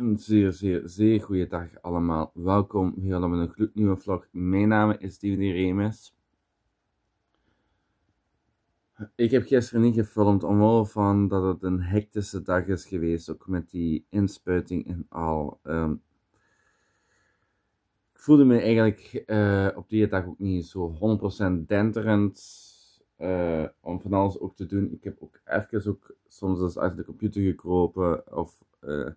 Een zeer, zeer, zeer goede dag allemaal. Welkom hier op een gloednieuwe vlog. Mijn naam is Steven Remes. Ik heb gisteren niet gefilmd omwille van dat het een hectische dag is geweest, ook met die inspuiting en al. Ehm, ik voelde me eigenlijk uh, op die dag ook niet zo 100% denterend uh, om van alles ook te doen. Ik heb ook even ook soms eens uit de computer gekropen of op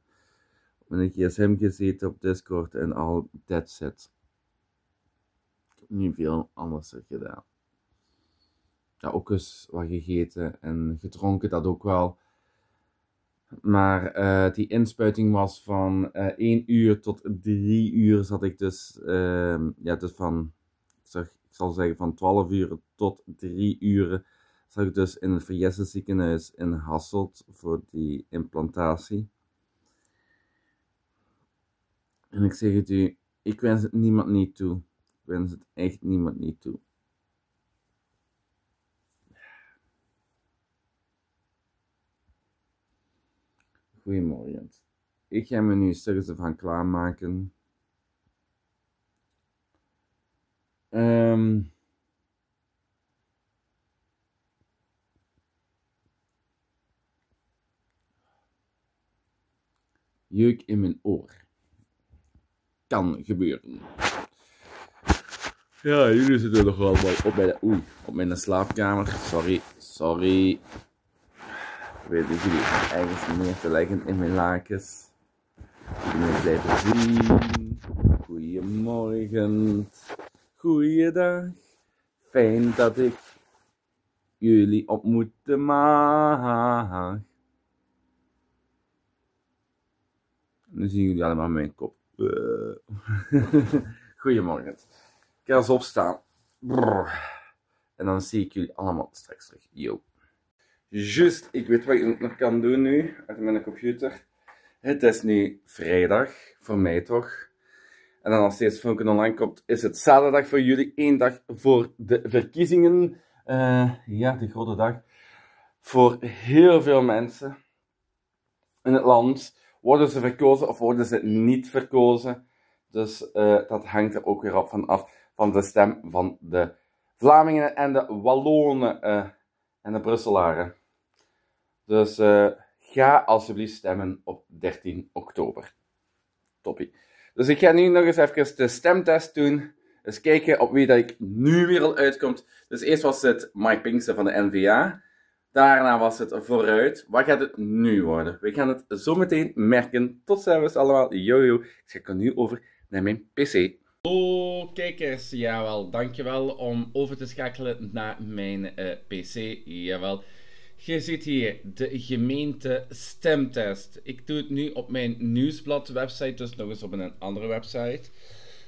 mijn gsm gezeten op Discord en al that's it. Ik heb niet veel anders gedaan. Ja, ook eens wat gegeten en gedronken, dat ook wel. Maar uh, die inspuiting was van uh, 1 uur tot 3 uur zat ik dus, uh, ja, dus van, ik, ik zal zeggen van 12 uur tot 3 uur zat ik dus in het Verjessen ziekenhuis in Hasselt voor die implantatie. En ik zeg het u, ik wens het niemand niet toe. Ik wens het echt niemand niet toe. Goedemorgen. Ik ga me nu stukjes ervan klaarmaken. Um, jeuk in mijn oor. Kan gebeuren. Ja, jullie zitten nog allemaal op mijn, oei, op mijn slaapkamer. Sorry, sorry. Ik weet dat jullie ergens meer te leggen in mijn lakens. Jullie blijven zien. Goedemorgen. Goeiedag. Fijn dat ik jullie ontmoeten mag. Nu zien jullie allemaal mijn kop. Goedemorgen. Ik ga eens opstaan. En dan zie ik jullie allemaal straks terug. Yo. Just, ik weet wat ik nog kan doen nu uit mijn computer. Het is nu vrijdag, voor mij toch. En dan als deze filmpje online komt, is het zaterdag voor jullie. één dag voor de verkiezingen. Uh, ja, de grote dag. Voor heel veel mensen in het land. Worden ze verkozen of worden ze niet verkozen? Dus uh, dat hangt er ook weer op van af van de stem van de Vlamingen en de Wallonen uh, en de Brusselaren. Dus uh, ga alsjeblieft stemmen op 13 oktober. Toppie. Dus ik ga nu nog eens even de stemtest doen. Eens kijken op wie dat ik nu weer al uitkomt. Dus eerst was het Mike Pinkster van de NVA. Daarna was het vooruit. Wat gaat het nu worden? We gaan het zo meteen merken. Tot ziens allemaal. Jojo. Ik ga nu over naar mijn PC. Hallo kijkers, jawel, dankjewel om over te schakelen naar mijn uh, PC, jawel. Je ziet hier de gemeente stemtest. Ik doe het nu op mijn nieuwsblad website, dus nog eens op een andere website.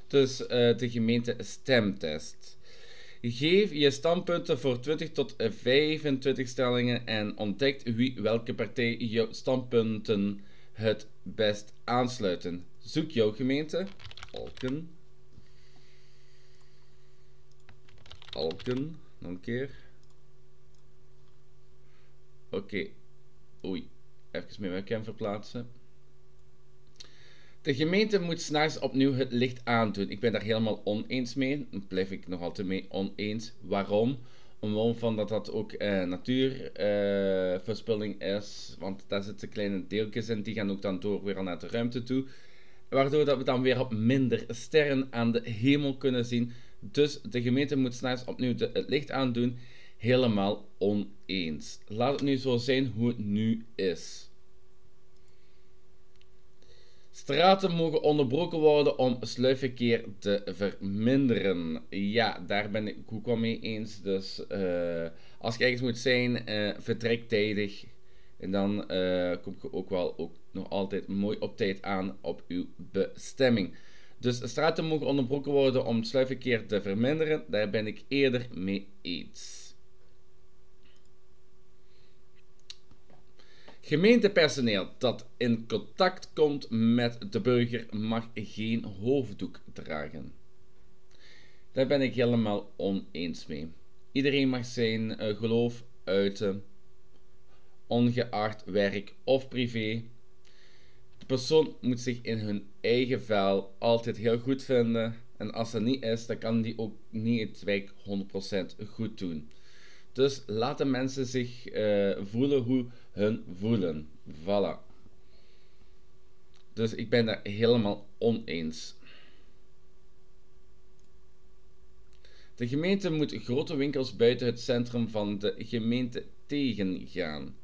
Dus uh, de gemeente stemtest. Geef je standpunten voor 20 tot 25 stellingen en ontdek wie welke partij jouw standpunten het best aansluiten. Zoek jouw gemeente. Alken. Alken. Nog een keer. Oké. Oei. Even mijn webcam verplaatsen. De gemeente moet s'nachts opnieuw het licht aandoen. Ik ben daar helemaal oneens mee. Daar blijf ik nog altijd mee oneens. Waarom? Omwille van dat dat ook uh, natuurverspilling uh, is. Want daar zitten kleine deeltjes in. Die gaan ook dan door weer naar de ruimte toe. Waardoor dat we dan weer op minder sterren aan de hemel kunnen zien. Dus de gemeente moet s'nachts opnieuw de, het licht aandoen. Helemaal oneens. Laat het nu zo zijn hoe het nu is. Straten mogen onderbroken worden om sluipverkeer te verminderen. Ja, daar ben ik ook wel mee eens. Dus uh, als je ergens moet zijn, uh, vertrek tijdig. En dan uh, kom je ook wel ook nog altijd mooi op tijd aan op uw bestemming. Dus straten mogen onderbroken worden om sluipverkeer te verminderen. Daar ben ik eerder mee eens. Gemeentepersoneel dat in contact komt met de burger mag geen hoofddoek dragen. Daar ben ik helemaal oneens mee. Iedereen mag zijn uh, geloof uiten, ongeacht werk of privé. De persoon moet zich in hun eigen vel altijd heel goed vinden. En als dat niet is, dan kan die ook niet het werk 100% goed doen. Dus laten mensen zich uh, voelen hoe hun voelen. Voilà. Dus ik ben daar helemaal oneens. De gemeente moet grote winkels buiten het centrum van de gemeente tegengaan.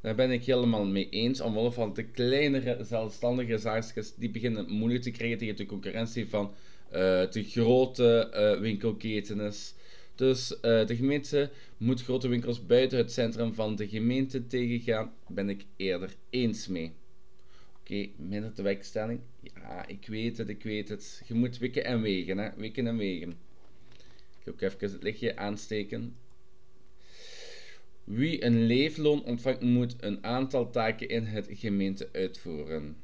Daar ben ik helemaal mee eens, omwille van de kleinere zelfstandige zaakjes die beginnen moeilijk te krijgen tegen de concurrentie van uh, de grote uh, winkelketens. Dus uh, de gemeente moet grote winkels buiten het centrum van de gemeente tegengaan. Ben ik eerder eens mee. Oké, minder de wegstelling. Ja, ik weet het, ik weet het. Je moet wikken en wegen, hè. Wikken en wegen. Ik ga ook even het lichtje aansteken. Wie een leefloon ontvangt, moet een aantal taken in het gemeente uitvoeren.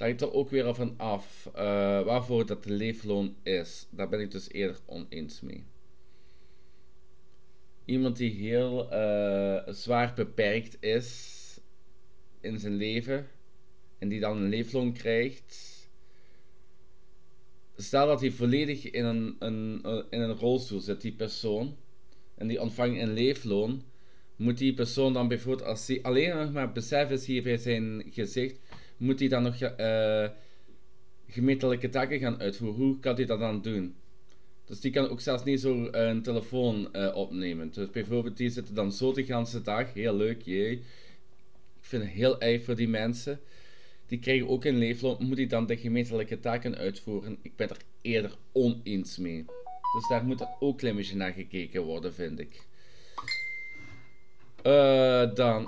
Daar hangt er ook weer van af uh, waarvoor dat de leefloon is. Daar ben ik dus eerder oneens mee. Iemand die heel uh, zwaar beperkt is in zijn leven en die dan een leefloon krijgt. Stel dat hij volledig in een, een, in een rolstoel zit, die persoon en die ontvangt een leefloon, moet die persoon dan bijvoorbeeld, als hij alleen nog maar besef is hier bij zijn gezicht, moet hij dan nog uh, gemeentelijke taken gaan uitvoeren? Hoe kan hij dat dan doen? Dus die kan ook zelfs niet zo een telefoon uh, opnemen. Dus bijvoorbeeld, die zitten dan zo de hele dag, heel leuk, jee. Ik vind het heel erg voor die mensen. Die krijgen ook een leefloon, moet hij dan de gemeentelijke taken uitvoeren? Ik ben er eerder oneens mee. Dus daar moet er ook een klein beetje naar gekeken worden, vind ik. Dan,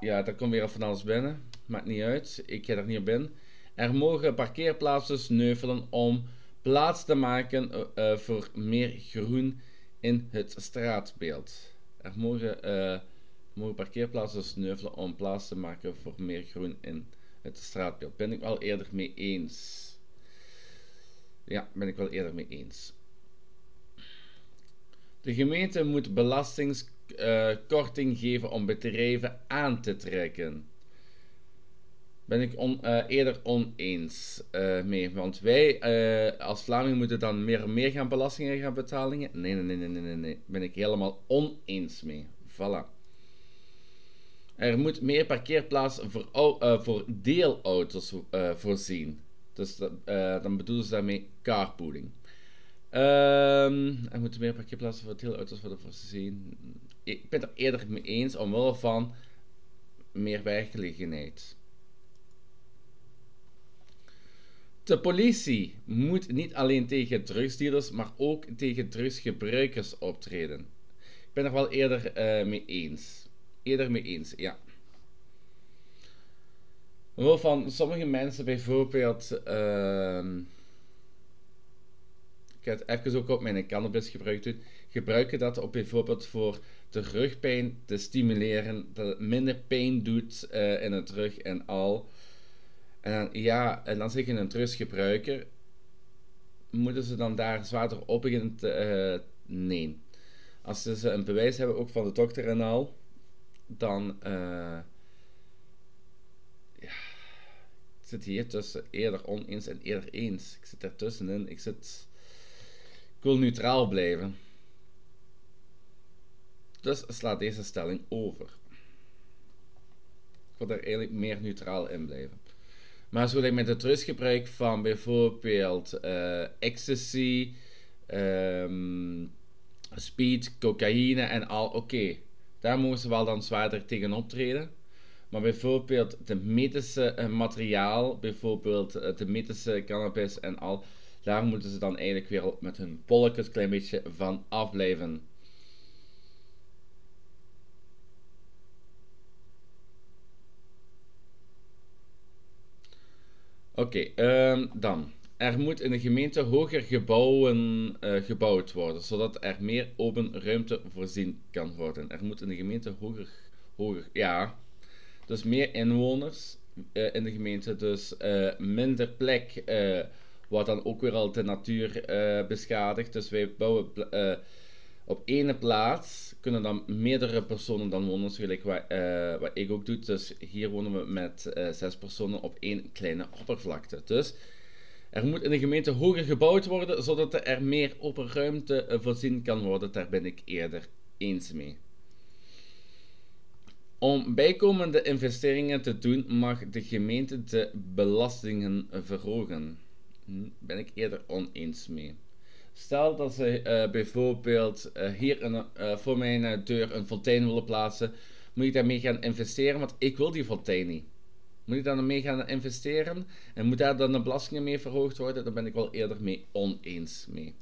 ja, daar komt weer van alles binnen. Maakt niet uit, ik ga er niet op in. Er mogen parkeerplaatsen sneuvelen om plaats te maken uh, uh, voor meer groen in het straatbeeld. Er mogen, mogen parkeerplaatsen sneuvelen om plaats te maken voor meer groen in het straatbeeld. Ben ik wel eerder mee eens. Ja, ben ik wel eerder mee eens. De gemeente moet belastingskorting uh, geven om bedrijven aan te trekken. Ben ik uh, eerder oneens uh, mee. Want wij als Vlamingen moeten dan meer meer gaan belastingen gaan betalen. Nee, nee, nee, nee, nee, nee. Ben ik helemaal oneens mee. Voilà. Er moet meer parkeerplaatsen voor, voor deelauto's voorzien. Dus dan bedoelen ze daarmee carpooling. Um, er moeten meer parkeerplaatsen voor deelauto's worden voorzien. Ik ben het er eerder mee eens omwille van meer werkgelegenheid. De politie moet niet alleen tegen drugsdealers, maar ook tegen drugsgebruikers optreden. Ik ben er wel eerder uh, mee eens. Eerder mee eens, ja. Van sommige mensen bijvoorbeeld. Uh, ik heb even ook op mijn cannabis gebruikt doen. Gebruik dat op bijvoorbeeld voor de rugpijn te stimuleren, dat het minder pijn doet uh, in het rug en al. En ja, en dan zeg je een drugsgebruiker, moeten ze dan daar zwaarder op beginnen te... Uh, nee. Als ze een bewijs hebben, ook van de dokter en al, dan... Uh, ja, ik zit hier tussen eerder oneens en eerder eens. Ik zit ertussenin. Ik zit ik wil neutraal blijven. Dus slaat deze stelling over. Ik wil er eigenlijk meer neutraal in blijven. Maar zo met het rustgebruik van bijvoorbeeld uh, ecstasy, um, speed, cocaïne en al, oké, daar mogen ze wel dan zwaarder tegen optreden. Maar bijvoorbeeld de medische uh, materiaal, bijvoorbeeld uh, de medische cannabis en al, daar moeten ze dan eigenlijk weer met hun polletjes klein beetje van afblijven. Oké, um, dan. Er moet in de gemeente hoger gebouwen uh, gebouwd worden, zodat er meer open ruimte voorzien kan worden. Er moet in de gemeente hoger, hoger ja, dus meer inwoners uh, in de gemeente, dus uh, minder plek wat dan ook weer al de natuur beschadigt. Dus wij bouwen op ene plaats kunnen dan meerdere personen dan wonen, zoals wat, uh, wat ik ook doe. Dus hier wonen we met uh, zes personen op één kleine oppervlakte. Dus er moet in de gemeente hoger gebouwd worden, zodat er meer open ruimte voorzien kan worden. Daar ben ik eerder eens mee. Om bijkomende investeringen te doen, mag de gemeente de belastingen verhogen. Hm, ben ik eerder oneens mee. Stel dat ze uh, bijvoorbeeld uh, hier een, uh, voor mijn deur een fontein willen plaatsen, moet ik daarmee gaan investeren, want ik wil die fontein niet. Moet ik daar mee gaan investeren en moet daar dan de belastingen mee verhoogd worden? Daar ben ik wel eerder mee oneens mee.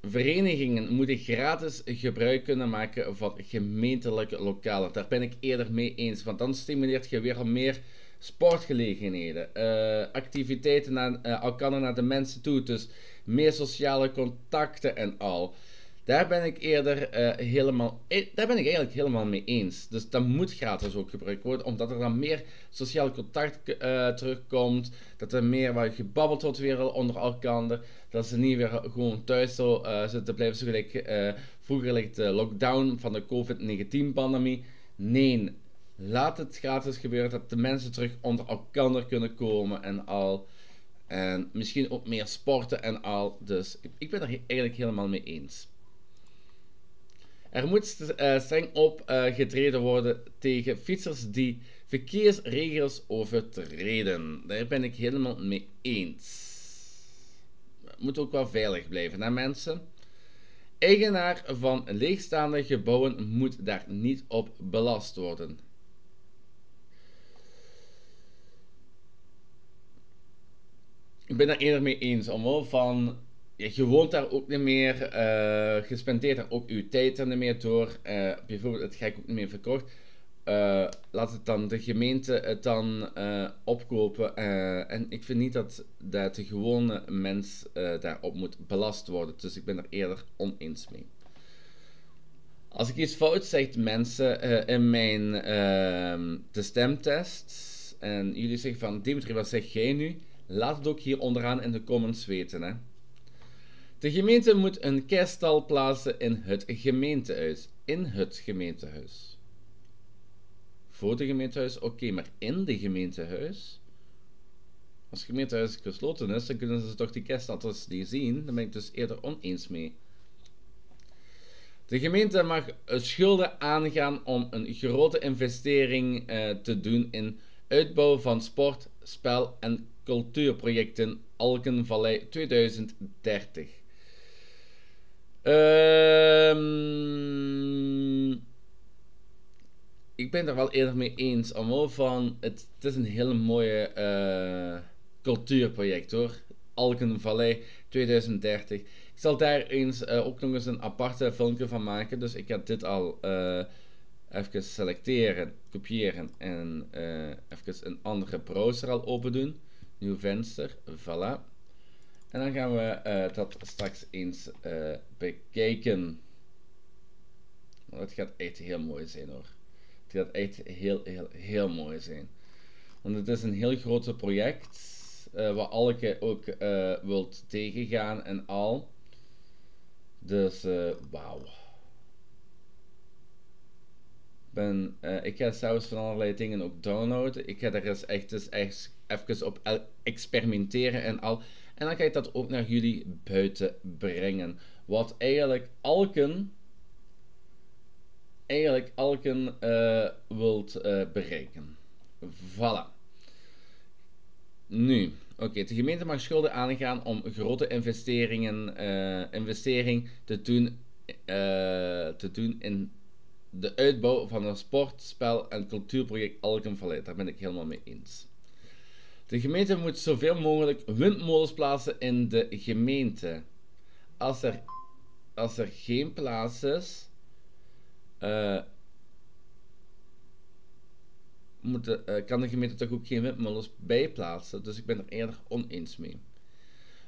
Verenigingen moeten gratis gebruik kunnen maken van gemeentelijke lokalen. Daar ben ik eerder mee eens, want dan stimuleert je weer al meer sportgelegenheden, uh, activiteiten naar uh, elkaar naar de mensen toe. Dus meer sociale contacten en al. Daar ben ik eerder uh, helemaal, daar ben ik eigenlijk helemaal mee eens. Dus dat moet gratis ook gebruikt worden, omdat er dan meer sociaal contact terugkomt. Dat er meer wat gebabbeld wordt weer onder elkaar. Dat ze niet weer gewoon thuis zo zitten blijven, zo gelijk vroeger ligt de lockdown van de COVID-19 pandemie. Nee, Laat het gratis gebeuren dat de mensen terug onder elkaar kunnen komen en al. En misschien ook meer sporten en al. Dus ik ben er eigenlijk helemaal mee eens. Er moet uh, streng opgetreden uh, worden tegen fietsers die verkeersregels overtreden. Daar ben ik helemaal mee eens. Het moet ook wel veilig blijven, hè mensen? Eigenaar van leegstaande gebouwen moet daar niet op belast worden. Ik ben daar eerder mee eens. Omwille van, je woont daar ook niet meer, uh, je spendeert daar ook je tijd er niet meer door. Uh, bijvoorbeeld het gek ook niet meer verkocht. Uh, laat het dan de gemeente het dan opkopen. en ik vind niet dat, dat de gewone mens daarop moet belast worden. Dus ik ben er eerder oneens mee. Als ik iets fout zeg, mensen, in mijn ehm, de stemtest. En jullie zeggen van, Dimitri, wat zeg jij nu? Laat het ook hier onderaan in de comments weten. Hè. De gemeente moet een kerststal plaatsen in het gemeentehuis. In het gemeentehuis. Voor de gemeentehuis, oké, maar in de gemeentehuis? Als het gemeentehuis gesloten is, dan kunnen ze toch die kerststal niet zien. Daar ben ik dus eerder oneens mee. De gemeente mag schulden aangaan om een grote investering uh, te doen in uitbouw van sport, spel en cultuurprojecten Alkenvallei 2030. Um, ik ben er wel eerder mee eens. Omwille van, het, het, is een hele mooie uh, cultuurproject hoor. Alkenvallei 2030. Ik zal daar eens uh, ook nog eens een aparte filmpje van maken. Dus ik heb dit al uh, even selecteren, kopiëren en even een andere browser al open doen nieuw venster, voilà. En dan gaan we uh, dat straks eens uh, bekijken. Het gaat echt heel mooi zijn hoor. Het gaat echt heel, heel, heel mooi zijn. Want het is een heel groot project. Uh, waar Alke ook wilt tegengaan en al. Dus wauw. Ben, ik ga zelfs van allerlei dingen ook downloaden. Ik ga er eens echt, dus echt even op experimenteren en al. En dan ga ik dat ook naar jullie buiten brengen. Wat eigenlijk Alken, eigenlijk Alken uh, wilt uh, bereiken. Voilà. Nu, oké, de gemeente mag schulden aangaan om grote investeringen, uh, investering te doen, te doen in de uitbouw van een sport, spel en cultuurproject Alkenvallei. Daar ben ik helemaal mee eens. De gemeente moet zoveel mogelijk windmolens plaatsen in de gemeente. Als er, als er geen plaats is, de, uh, kan de gemeente toch ook geen windmolens bijplaatsen. Dus ik ben er eerder oneens mee.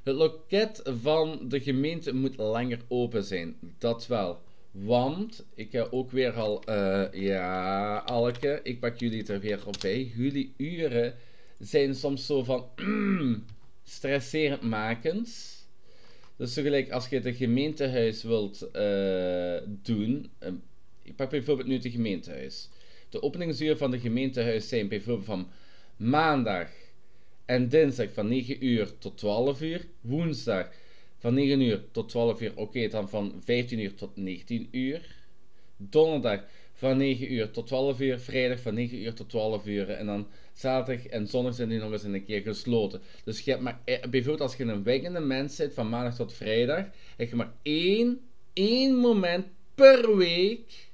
Het loket van de gemeente moet langer open zijn. Dat wel. Want ik heb ook weer al, uh, ja, Alke, ik pak jullie er weer op bij. Jullie uren zijn soms zo van mm, stresserend makend. Dus tegelijk als je het gemeentehuis wilt uh, doen, uh, ik pak bijvoorbeeld nu het gemeentehuis. De openingsuren van de gemeentehuis zijn bijvoorbeeld van maandag en dinsdag van 9 uur tot 12 uur, woensdag van 9 uur tot 12 uur, oké, dan van 15 uur tot 19 uur, donderdag van 9 uur tot 12 uur, vrijdag van 9 uur tot 12 uur en dan zaterdag en zondag zijn die nog eens een keer gesloten. Dus je hebt maar, eh, bijvoorbeeld als je een werkende mens zit van maandag tot vrijdag, heb je maar één, één moment per week,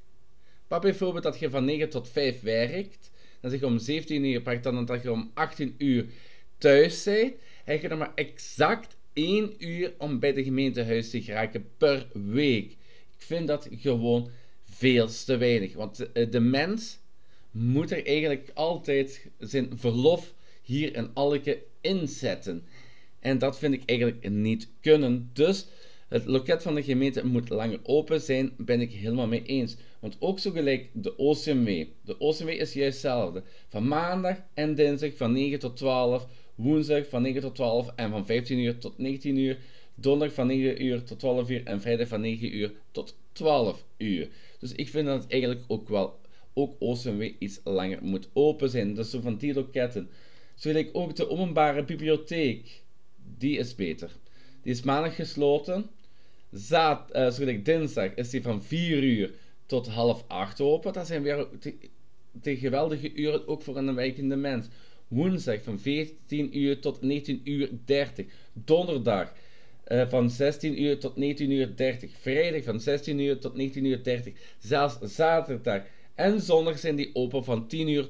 wat bijvoorbeeld dat je van 9 tot 5 werkt, dan zeg je om 17 uur, pak dan dat je om 18 uur thuis bent, heb je dan maar exact 1 uur om bij de gemeentehuis te geraken per week. Ik vind dat gewoon veel te weinig. Want de, de mens moet er eigenlijk altijd zijn verlof hier in Alke inzetten. En dat vind ik eigenlijk niet kunnen. Dus het loket van de gemeente moet langer open zijn, ben ik helemaal mee eens. Want ook zo gelijk de OCMW. De OCMW is juist hetzelfde. Van maandag en dinsdag van 9 tot 12, woensdag van 9 tot 12 en van 15 uur tot 19 uur. Donderdag van 9 uur tot 12 uur en vrijdag van 9 uur tot 12 uur. Dus ik vind dat het eigenlijk ook wel, ook OCMW iets langer moet open zijn. Dus zo van die loketten. Zo gelijk ook de openbare bibliotheek. Die is beter. Die is maandag gesloten. Zaad, uh, zo gelijk dinsdag is die van 4 uur tot half 8 open. Dat zijn weer de, geweldige uren ook voor een wijkende mens. Woensdag van 14 uur tot 19 uur 30. Donderdag uh, van 16 uur tot 19 uur 30. Vrijdag van 16 uur tot 19 uur 30. Zelfs zaterdag en zondag zijn die open van 10 uur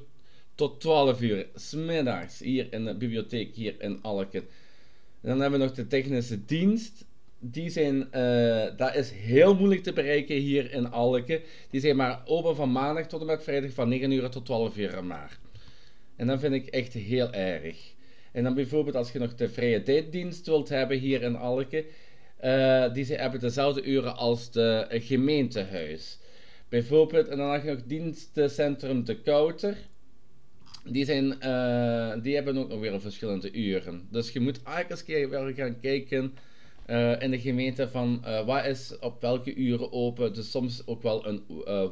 tot 12 uur. Smiddags hier in de bibliotheek hier in Alken. dan hebben we nog de technische dienst die zijn, uh, dat is heel moeilijk te bereiken hier in Alke. Die zijn maar open van maandag tot en met vrijdag van 9 uur tot 12 uur maar. En dat vind ik echt heel erg. En dan bijvoorbeeld als je nog de vrije tijddienst wilt hebben hier in Alke. Uh, die hebben dezelfde uren als de gemeentehuis. Bijvoorbeeld, en dan heb je nog dienstencentrum De Kouter. Die, zijn, uh, die hebben ook nog weer verschillende uren. Dus je moet eigenlijk eens gaan kijken uh, in de gemeente van uh, wat is op welke uren open. Dus soms ook wel een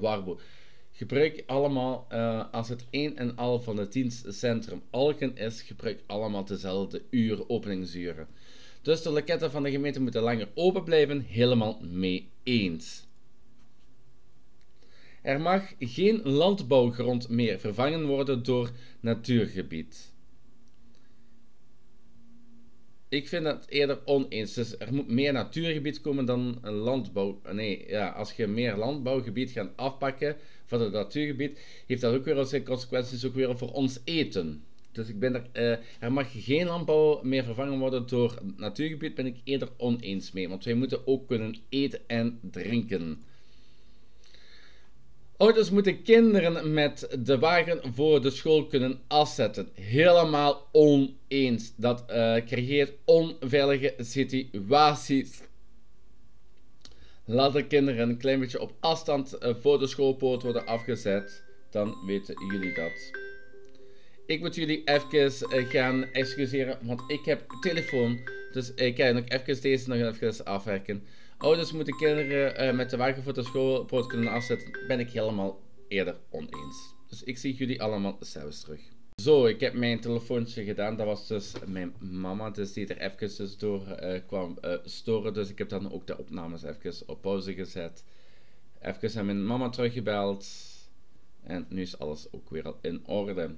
warboel. Gebruik allemaal, als het een en al van het dienstcentrum Alken is, gebruik allemaal dezelfde uren, openingsuren. Dus de loketten van de gemeente moeten langer open blijven, helemaal mee eens. Er mag geen landbouwgrond meer vervangen worden door natuurgebied. Ik vind dat eerder oneens. Dus er moet meer natuurgebied komen dan landbouw. Nee, ja, als je meer landbouwgebied gaat afpakken van het natuurgebied, heeft dat ook weer als consequenties ook weer voor ons eten. Dus ik ben er, uh, er mag geen landbouw meer vervangen worden door natuurgebied, ben ik eerder oneens mee. Want wij moeten ook kunnen eten en drinken. Ouders moeten kinderen met de wagen voor de school kunnen afzetten. Helemaal oneens. Dat uh, creëert onveilige situaties. Laat de kinderen een klein beetje op afstand uh, voor de schoolpoort worden afgezet. Dan weten jullie dat. Ik moet jullie even uh, gaan excuseren, want ik heb telefoon. Dus ik ga nog even deze nog even afwerken. Ouders moeten kinderen uh, met de wagen voor de schoolpoort kunnen afzetten, ben ik helemaal eerder oneens. Dus ik zie jullie allemaal zelfs terug. Zo, ik heb mijn telefoontje gedaan. Dat was dus mijn mama, dus die er even dus door uh, kwam uh, storen. Dus ik heb dan ook de opnames even op pauze gezet. Even aan mijn mama teruggebeld. En nu is alles ook weer al in orde.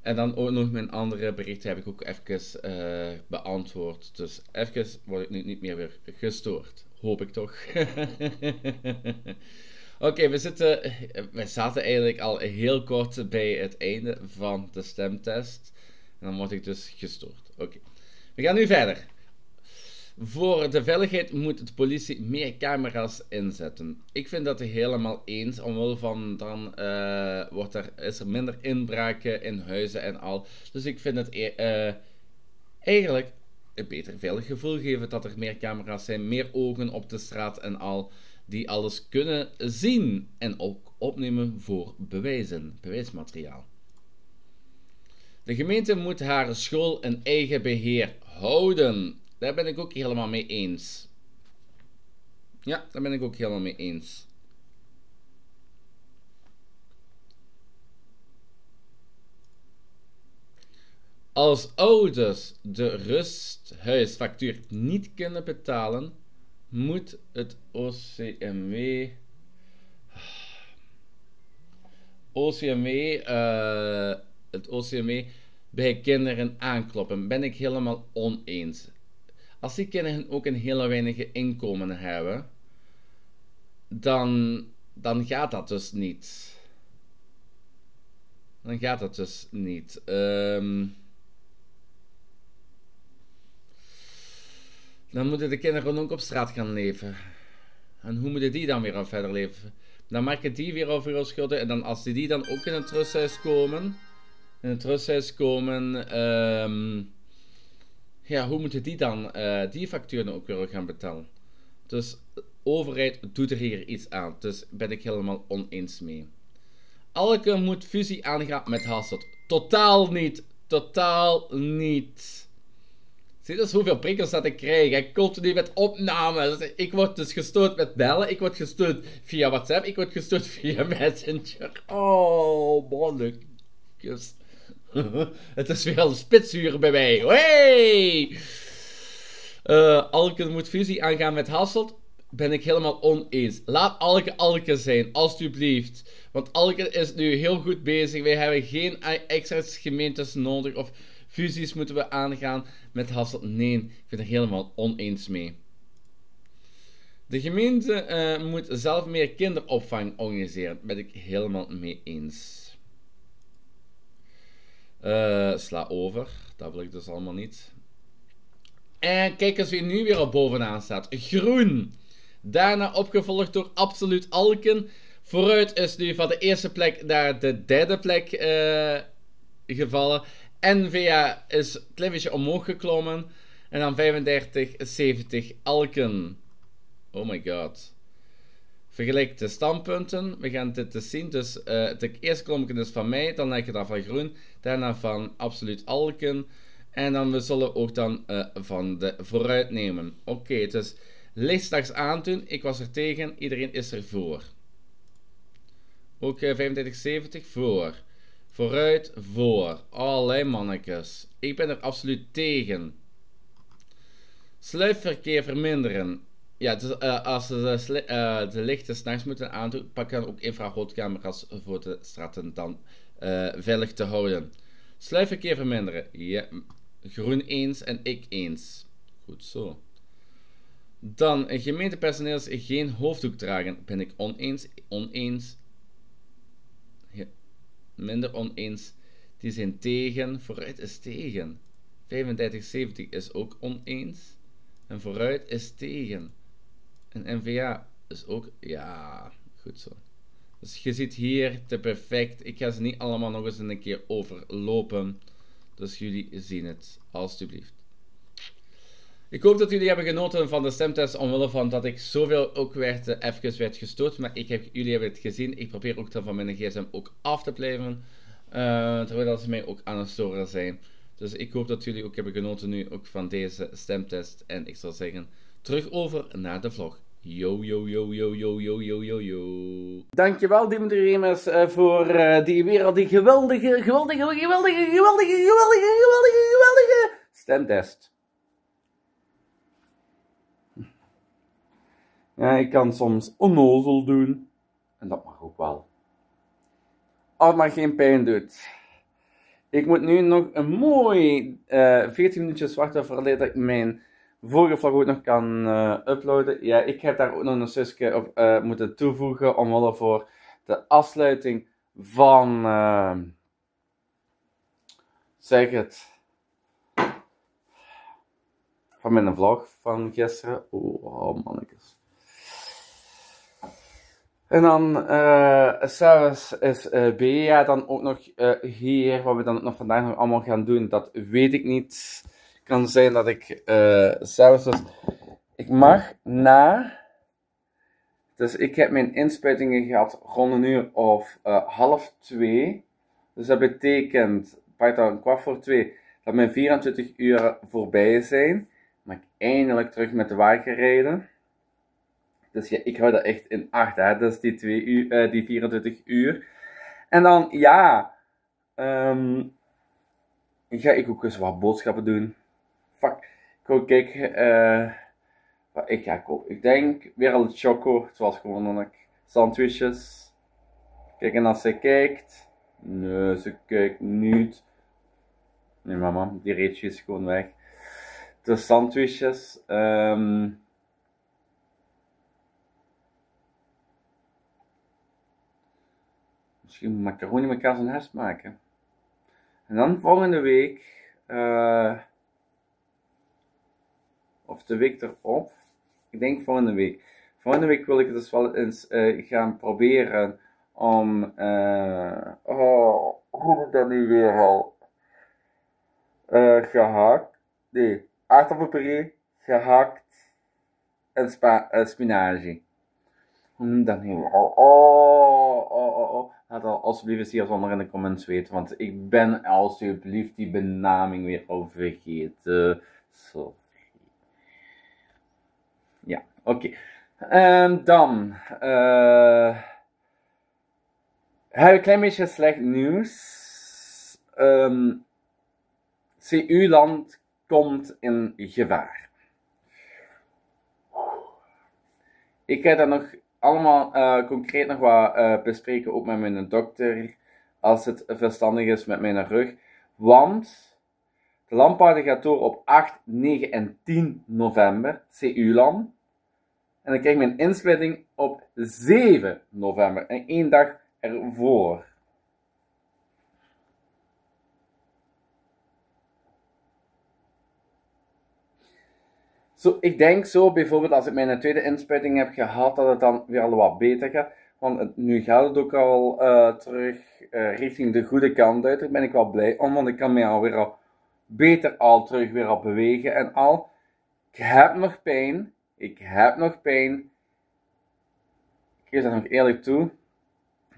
En dan ook nog mijn andere berichten heb ik ook even uh, beantwoord. Dus even word ik nu niet meer weer gestoord. Hoop ik toch. Oké, we zitten, we zaten eigenlijk al heel kort bij het einde van de stemtest. En dan word ik dus gestoord. Oké, we gaan nu verder. Voor de veiligheid moet de politie meer camera's inzetten. Ik vind dat helemaal eens, omwille van dan uh, wordt er, is er minder inbraken in huizen en al. Dus ik vind het uh, eigenlijk een beter veilig gevoel geven dat er meer camera's zijn, meer ogen op de straat en al, die alles kunnen zien en ook opnemen voor bewijzen, bewijsmateriaal. De gemeente moet haar school in eigen beheer houden. Daar ben ik ook helemaal mee eens. Ja, daar ben ik ook helemaal mee eens. Als ouders de rusthuisfactuur niet kunnen betalen, moet het OCMW. OCMW, uh, het OCMW bij kinderen aankloppen. Ben ik helemaal oneens. Als die kinderen ook een hele weinige inkomen hebben, dan, dan gaat dat dus niet. Dan gaat dat dus niet. Um, Dan moeten de kinderen ook op straat gaan leven. En hoe moeten die dan weer aan verder leven? Dan maken die weer over schulden. En dan als die, dan ook in het trusthuis komen. In het trusthuis komen. Um, ja, hoe moeten die dan uh, die facturen ook weer gaan betalen? Dus de overheid doet er hier iets aan. Dus ben ik helemaal oneens mee. Elke moet fusie aangaan met Hasselt. Totaal niet. Totaal niet. Zie je dus hoeveel prikkels dat ik krijg? Ik continu met opnames. Ik word dus gestoord met bellen. Ik word gestoord via WhatsApp. Ik word gestoord via Messenger. Oh, mannetjes. Het is weer een spitsuur bij mij. Hey! Uh, Alke moet fusie aangaan met Hasselt. Ben ik helemaal oneens. Laat Alke Alke zijn, alstublieft. Want Alke is nu heel goed bezig. Wij hebben geen extra gemeentes nodig. Of fusies moeten we aangaan met Hasselt. Nee, ik ben er helemaal oneens mee. De gemeente uh, moet zelf meer kinderopvang organiseren. Ben ik helemaal mee eens. Uh, sla over. Dat wil ik dus allemaal niet. En kijk eens wie nu weer op bovenaan staat. Groen. Daarna opgevolgd door Absoluut Alken. Vooruit is nu van de eerste plek naar de derde plek uh, gevallen. NVA is beetje omhoog geklommen. En dan 35, 70 Alken. Oh my god. Vergelijk de standpunten. We gaan dit dus zien. Dus uh, de eerste kolom is van mij. Dan leg je dat van groen. Daarna van absoluut Alken. En dan we zullen ook dan uh, van de vooruit nemen. Oké, okay, dus straks aandoen. Ik was er tegen. Iedereen is er voor. Ook uh, 35, 70 voor. Vooruit, voor. Allerlei mannetjes. Ik ben er absoluut tegen. Sluipverkeer verminderen. Ja, uh, als ze de, uh, de lichten s'nachts moeten aandoen, pak dan ook infraroodcamera's voor de straten dan uh, veilig te houden. Sluipverkeer verminderen. Ja, groen eens en ik eens. Goed zo. Dan, gemeentepersoneel geen hoofddoek dragen. Ben ik oneens? Oneens minder oneens. Die zijn tegen. Vooruit is tegen. 3570 is ook oneens. En vooruit is tegen. En NVA is ook. Ja, goed zo. Dus je ziet hier te perfect. Ik ga ze niet allemaal nog eens een keer overlopen. Dus jullie zien het, alstublieft. Ik hoop dat jullie hebben genoten van de stemtest, omwille van dat ik zoveel ook werd, uh, even werd gestoord. Maar ik heb, jullie hebben het gezien. Ik probeer ook dan van mijn gsm ook af te blijven. Uh, terwijl ze mij ook aan het storen zijn. Dus ik hoop dat jullie ook hebben genoten nu ook van deze stemtest. En ik zal zeggen, terug over naar de vlog. Yo, yo, yo, yo, yo, yo, yo, yo, yo. Dankjewel Dimitri Remes uh, voor die weer al die geweldige, geweldige, geweldige, geweldige, geweldige, geweldige, geweldige stemtest. Ja, ik kan soms onnozel doen. En dat mag ook wel. Als maar geen pijn doet. Ik moet nu nog een mooi uh, eh, 14 minuutjes wachten voordat ik mijn vorige vlog ook nog kan uh, uploaden. Ja, ik heb daar ook nog een zusje op uh, moeten toevoegen omwille voor de afsluiting van, zeg het, van mijn vlog van gisteren. Oh, oh mannetjes. En dan uh, zelfs is uh, Bea dan ook nog uh, hier, wat we dan nog vandaag nog allemaal gaan doen, dat weet ik niet. Kan zijn dat ik uh, zelfs dus, ik mag na, dus ik heb mijn inspuitingen gehad rond een uur of half twee. Dus dat betekent, pardon, kwart voor twee, dat mijn 24 uur voorbij zijn. Maar ik eindelijk terug met de wagen gereden. Dus ja, ik hou dat echt in acht, hè. Dus die, twee uur, uh, die 24 uur. En dan, ja... Um, ga ik ook eens wat boodschappen doen. Fuck. Ik wil kijken... Uh, wat ik ga kopen. Ik denk weer al het choco. Het was gewoon dan ik sandwiches. Kijken als ze kijkt. Nee, ze kijkt niet. Nee, mama, die reetje is gewoon weg. De sandwiches. Um, misschien macaroni met kaas en herfst maken. En dan volgende week, uh, of de week erop, ik denk volgende week. Volgende week wil ik dus wel eens uh, gaan proberen om, uh, oh, hoe moet dat nu weer al? Gehakt, nee, aardappelpuree, gehakt en spa, spinazie. Hoe moet dat nu al? Oh, oh, oh, oh. Laat al alsjeblieft eens hier onder in de comments weten, want ik ben alsjeblieft die benaming weer al vergeten. Zo. Ja, oké. En dan uh, heb ik een klein beetje slecht nieuws. Um, CU-land komt in gevaar. Ik ga dat nog allemaal uh, concreet nog wat uh, bespreken, ook met mijn dokter, als het verstandig is met mijn rug. Want de landparty gaat door op 8, 9 en 10 november, CU-land. En dan krijg ik mijn insplitting op 7 november. En één dag ervoor. Zo, ik denk zo bijvoorbeeld als ik mijn tweede inspuiting heb gehad, dat het dan weer al wat beter gaat. Want nu gaat het ook al uh, terug uh, richting de goede kant uit. Daar ben ik wel blij om, want ik kan mij alweer al beter al terug weer op bewegen en al. Ik heb nog pijn, ik heb nog pijn. Ik geef dat nog eerlijk toe.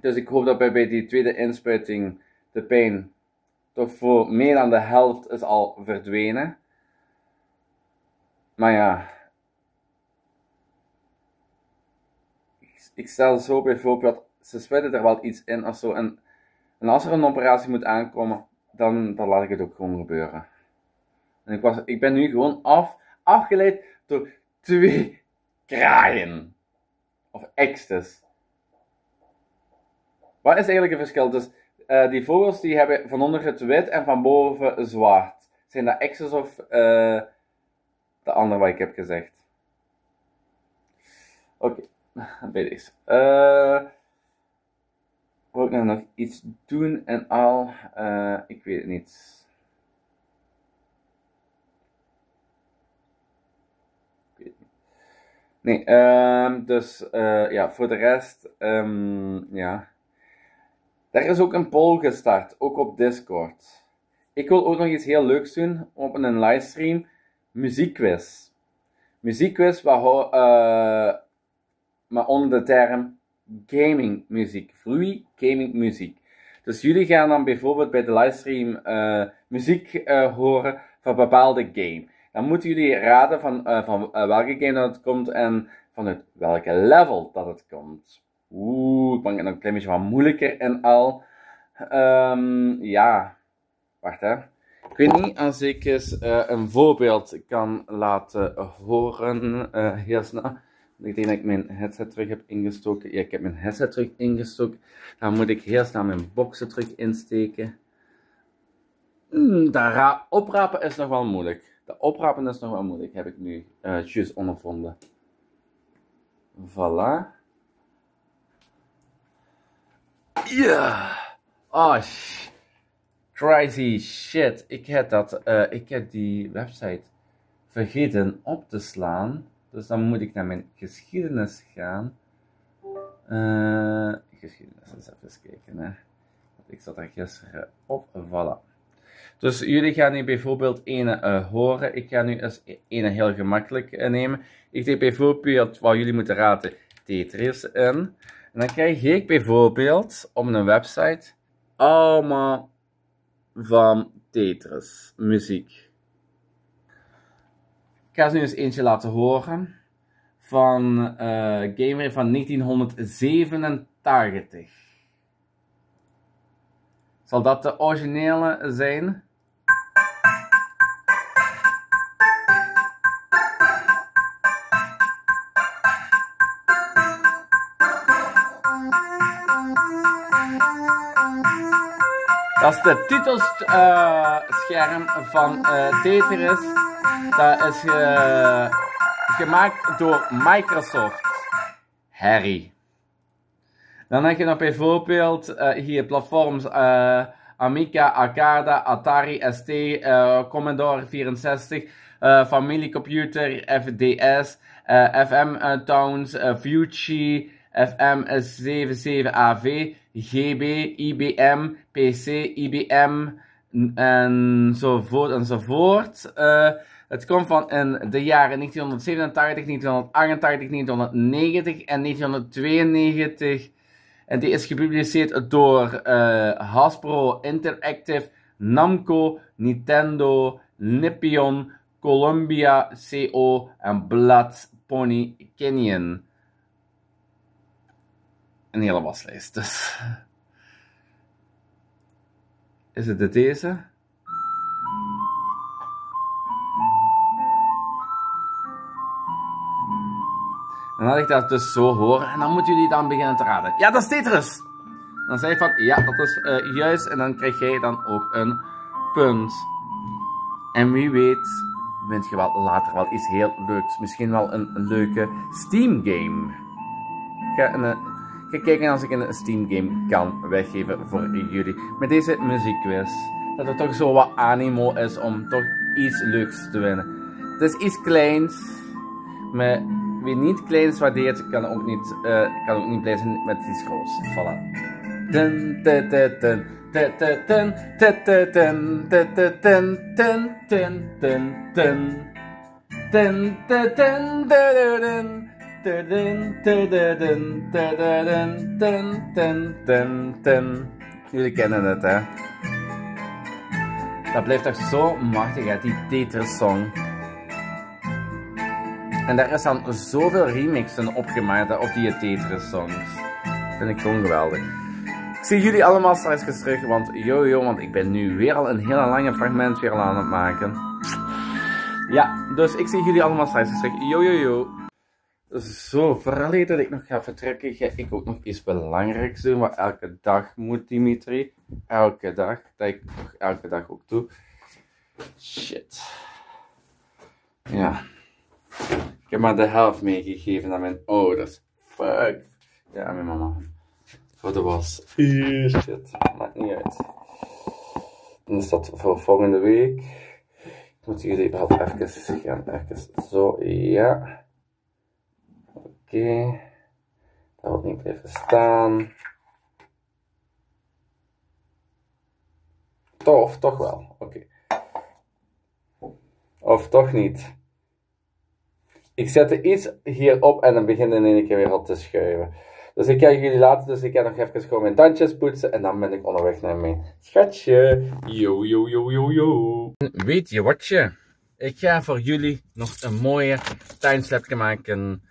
Dus ik hoop dat bij die tweede inspuiting de pijn toch voor meer dan de helft is al verdwenen. Maar ja. Ik, stel zo bijvoorbeeld, ze spuiten er wel iets in of zo. En, als er een operatie moet aankomen, dan, dan laat ik het ook gewoon gebeuren. En ik, was, ik ben nu gewoon af, afgeleid door twee kraaien. Of extes. Wat is eigenlijk het verschil? Dus uh, die vogels die hebben van onder het wit en van boven zwart. Zijn dat exes of uh, de andere wat ik heb gezegd? Oké, okay. bij deze. Uh, wil ik nou nog iets doen en al? ik weet het niet. Nee, um, dus uh, ja, voor de rest, um, ja. Er is ook een poll gestart, ook op Discord. Ik wil ook nog iets heel leuks doen op een livestream. Muziekquiz. Muziekquiz, waar, uh, maar onder de term gaming muziek. Free gaming muziek. Dus jullie gaan dan bijvoorbeeld bij de livestream uh, muziek uh, horen van bepaalde game. Dan moeten jullie raden van, van welke game dat het komt en vanuit welke level dat het komt. Oeh, ik maak het een klein beetje wat moeilijker en al. Um, ja, wacht hè. Ik weet niet als ik eens uh, een voorbeeld kan laten horen. heel snel. Ik denk dat ik mijn headset terug heb ingestoken. Ja, ik heb mijn headset terug ingestoken. Dan moet ik heel snel mijn boxen terug insteken. Mm, daar oprapen is nog wel moeilijk. De oprapen is nog wel moeilijk, heb ik nu uh, juist ondervonden. Voilà. Ja. Oh, crazy shit. Ik heb, dat, uh, ik heb die website vergeten op te slaan. Dus dan moet ik naar mijn geschiedenis gaan. Uh, geschiedenis, eens even kijken. Hè. Ik zat er gisteren op. Voilà. Dus jullie gaan nu bijvoorbeeld ene uh, horen. Ik ga nu eens ene heel gemakkelijk nemen. Ik denk bijvoorbeeld wat jullie moeten raden Tetris in. En dan krijg ik bijvoorbeeld op een website allemaal van Tetris muziek. Ik ga ze nu eens eentje laten horen. Van uh, Gamer van 1987. Zal dat de originele zijn? Dat is de titelscherm uh, van uh, Tetris. Dat is gemaakt door Microsoft. Harry. Dan heb je nog bijvoorbeeld uh, hier platforms Amiga, Arcade, Atari ST, Commodore 64, familiecomputer, FDS, FM Towns, Fuji, FM 77AV, GB, IBM, PC, IBM enzovoort enzovoort. Uh, het komt van in de jaren 1987, 1988, 1990 en 1992. En die is gepubliceerd door uh, Hasbro Interactive, Namco, Nintendo, Nippon, Columbia CO en Blood Pony Canyon. Een hele waslijst dus. Is het de deze? Dan had ik dat dus zo horen en dan moeten jullie dan beginnen te raden. Ja, dat is Tetris! Dan zei je van, ja, dat is uh, juist en dan krijg jij dan ook een punt. En wie weet, wint je wel later wel iets heel leuks. Misschien wel een, leuke Steam game. Ga, een, ga kijken als ik een Steam game kan weggeven voor jullie. Met deze muziekquiz. Dat er toch zo wat animo is om toch iets leuks te winnen. Het is iets kleins. Maar wie niet kleins waardeert, kan ook niet, uh, kan ook niet blij zijn met iets groots. Voilà. Jullie kennen het, hè? Dat blijft toch zo machtig, hè, die Tetris-song. En daar is dan zoveel remixen opgemaakt op die Tetris-songs. Vind ik gewoon geweldig. Ik zie jullie allemaal straks terug, want yo yo, want ik ben nu weer al een hele lange fragment weer aan het maken. Ja, dus ik zie jullie allemaal straks terug. Yo yo yo. Zo, vooral dat ik nog ga vertrekken, ga ik ook nog iets belangrijks doen, wat elke dag moet, Dimitri. Elke dag, dat ik nog elke dag ook doe. Shit. Ja. Ik heb maar de helft meegegeven aan mijn ouders. Fuck. Ja, aan mijn mama. Voor de was. Shit. Maakt niet uit. Dan is dat voor volgende week. Ik moet jullie wel even gaan. Even zo. Ja. Oké. Dat wordt niet blijven staan. Toch, toch wel. Oké. Of toch niet. Ik zet er iets hierop en dan begint in één keer weer op te schuiven. Dus ik ga jullie laten, dus ik ga nog even gewoon mijn tandjes poetsen en dan ben ik onderweg naar mijn schatje. Yo, yo, yo, yo, yo. Weet je wat je? Ik ga voor jullie nog een mooie timeslapje maken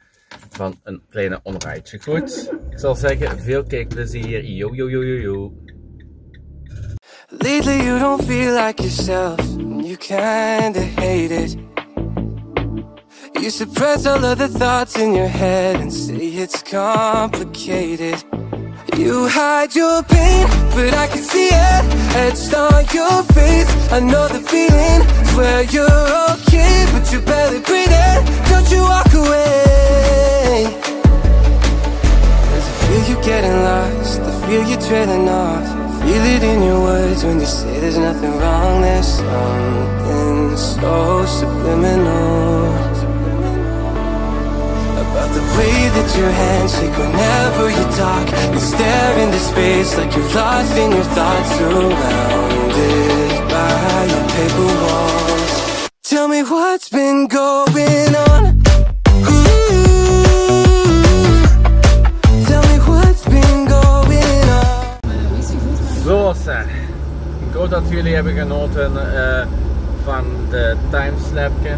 van een kleine onrijtje. Goed? Ik zal zeggen, veel kijkplezier. Yo, yo, yo, yo, yo. Lately you don't feel like yourself, you kinda hate it. You suppress all of the thoughts in your head and say it's complicated. You hide your pain, but I can see it etched on your face. I know the feeling, swear you're okay, but you're barely breathing. Don't you walk away. I feel you getting lost, I feel you trailing off. Feel it in your words when you say there's nothing wrong. There's something so subliminal. About the way that your hands shake whenever you talk You stare into space like you're lost in your thoughts Surrounded by your paper walls Tell me what's been going on Ik hoop dat jullie hebben genoten uh, van de timeslapje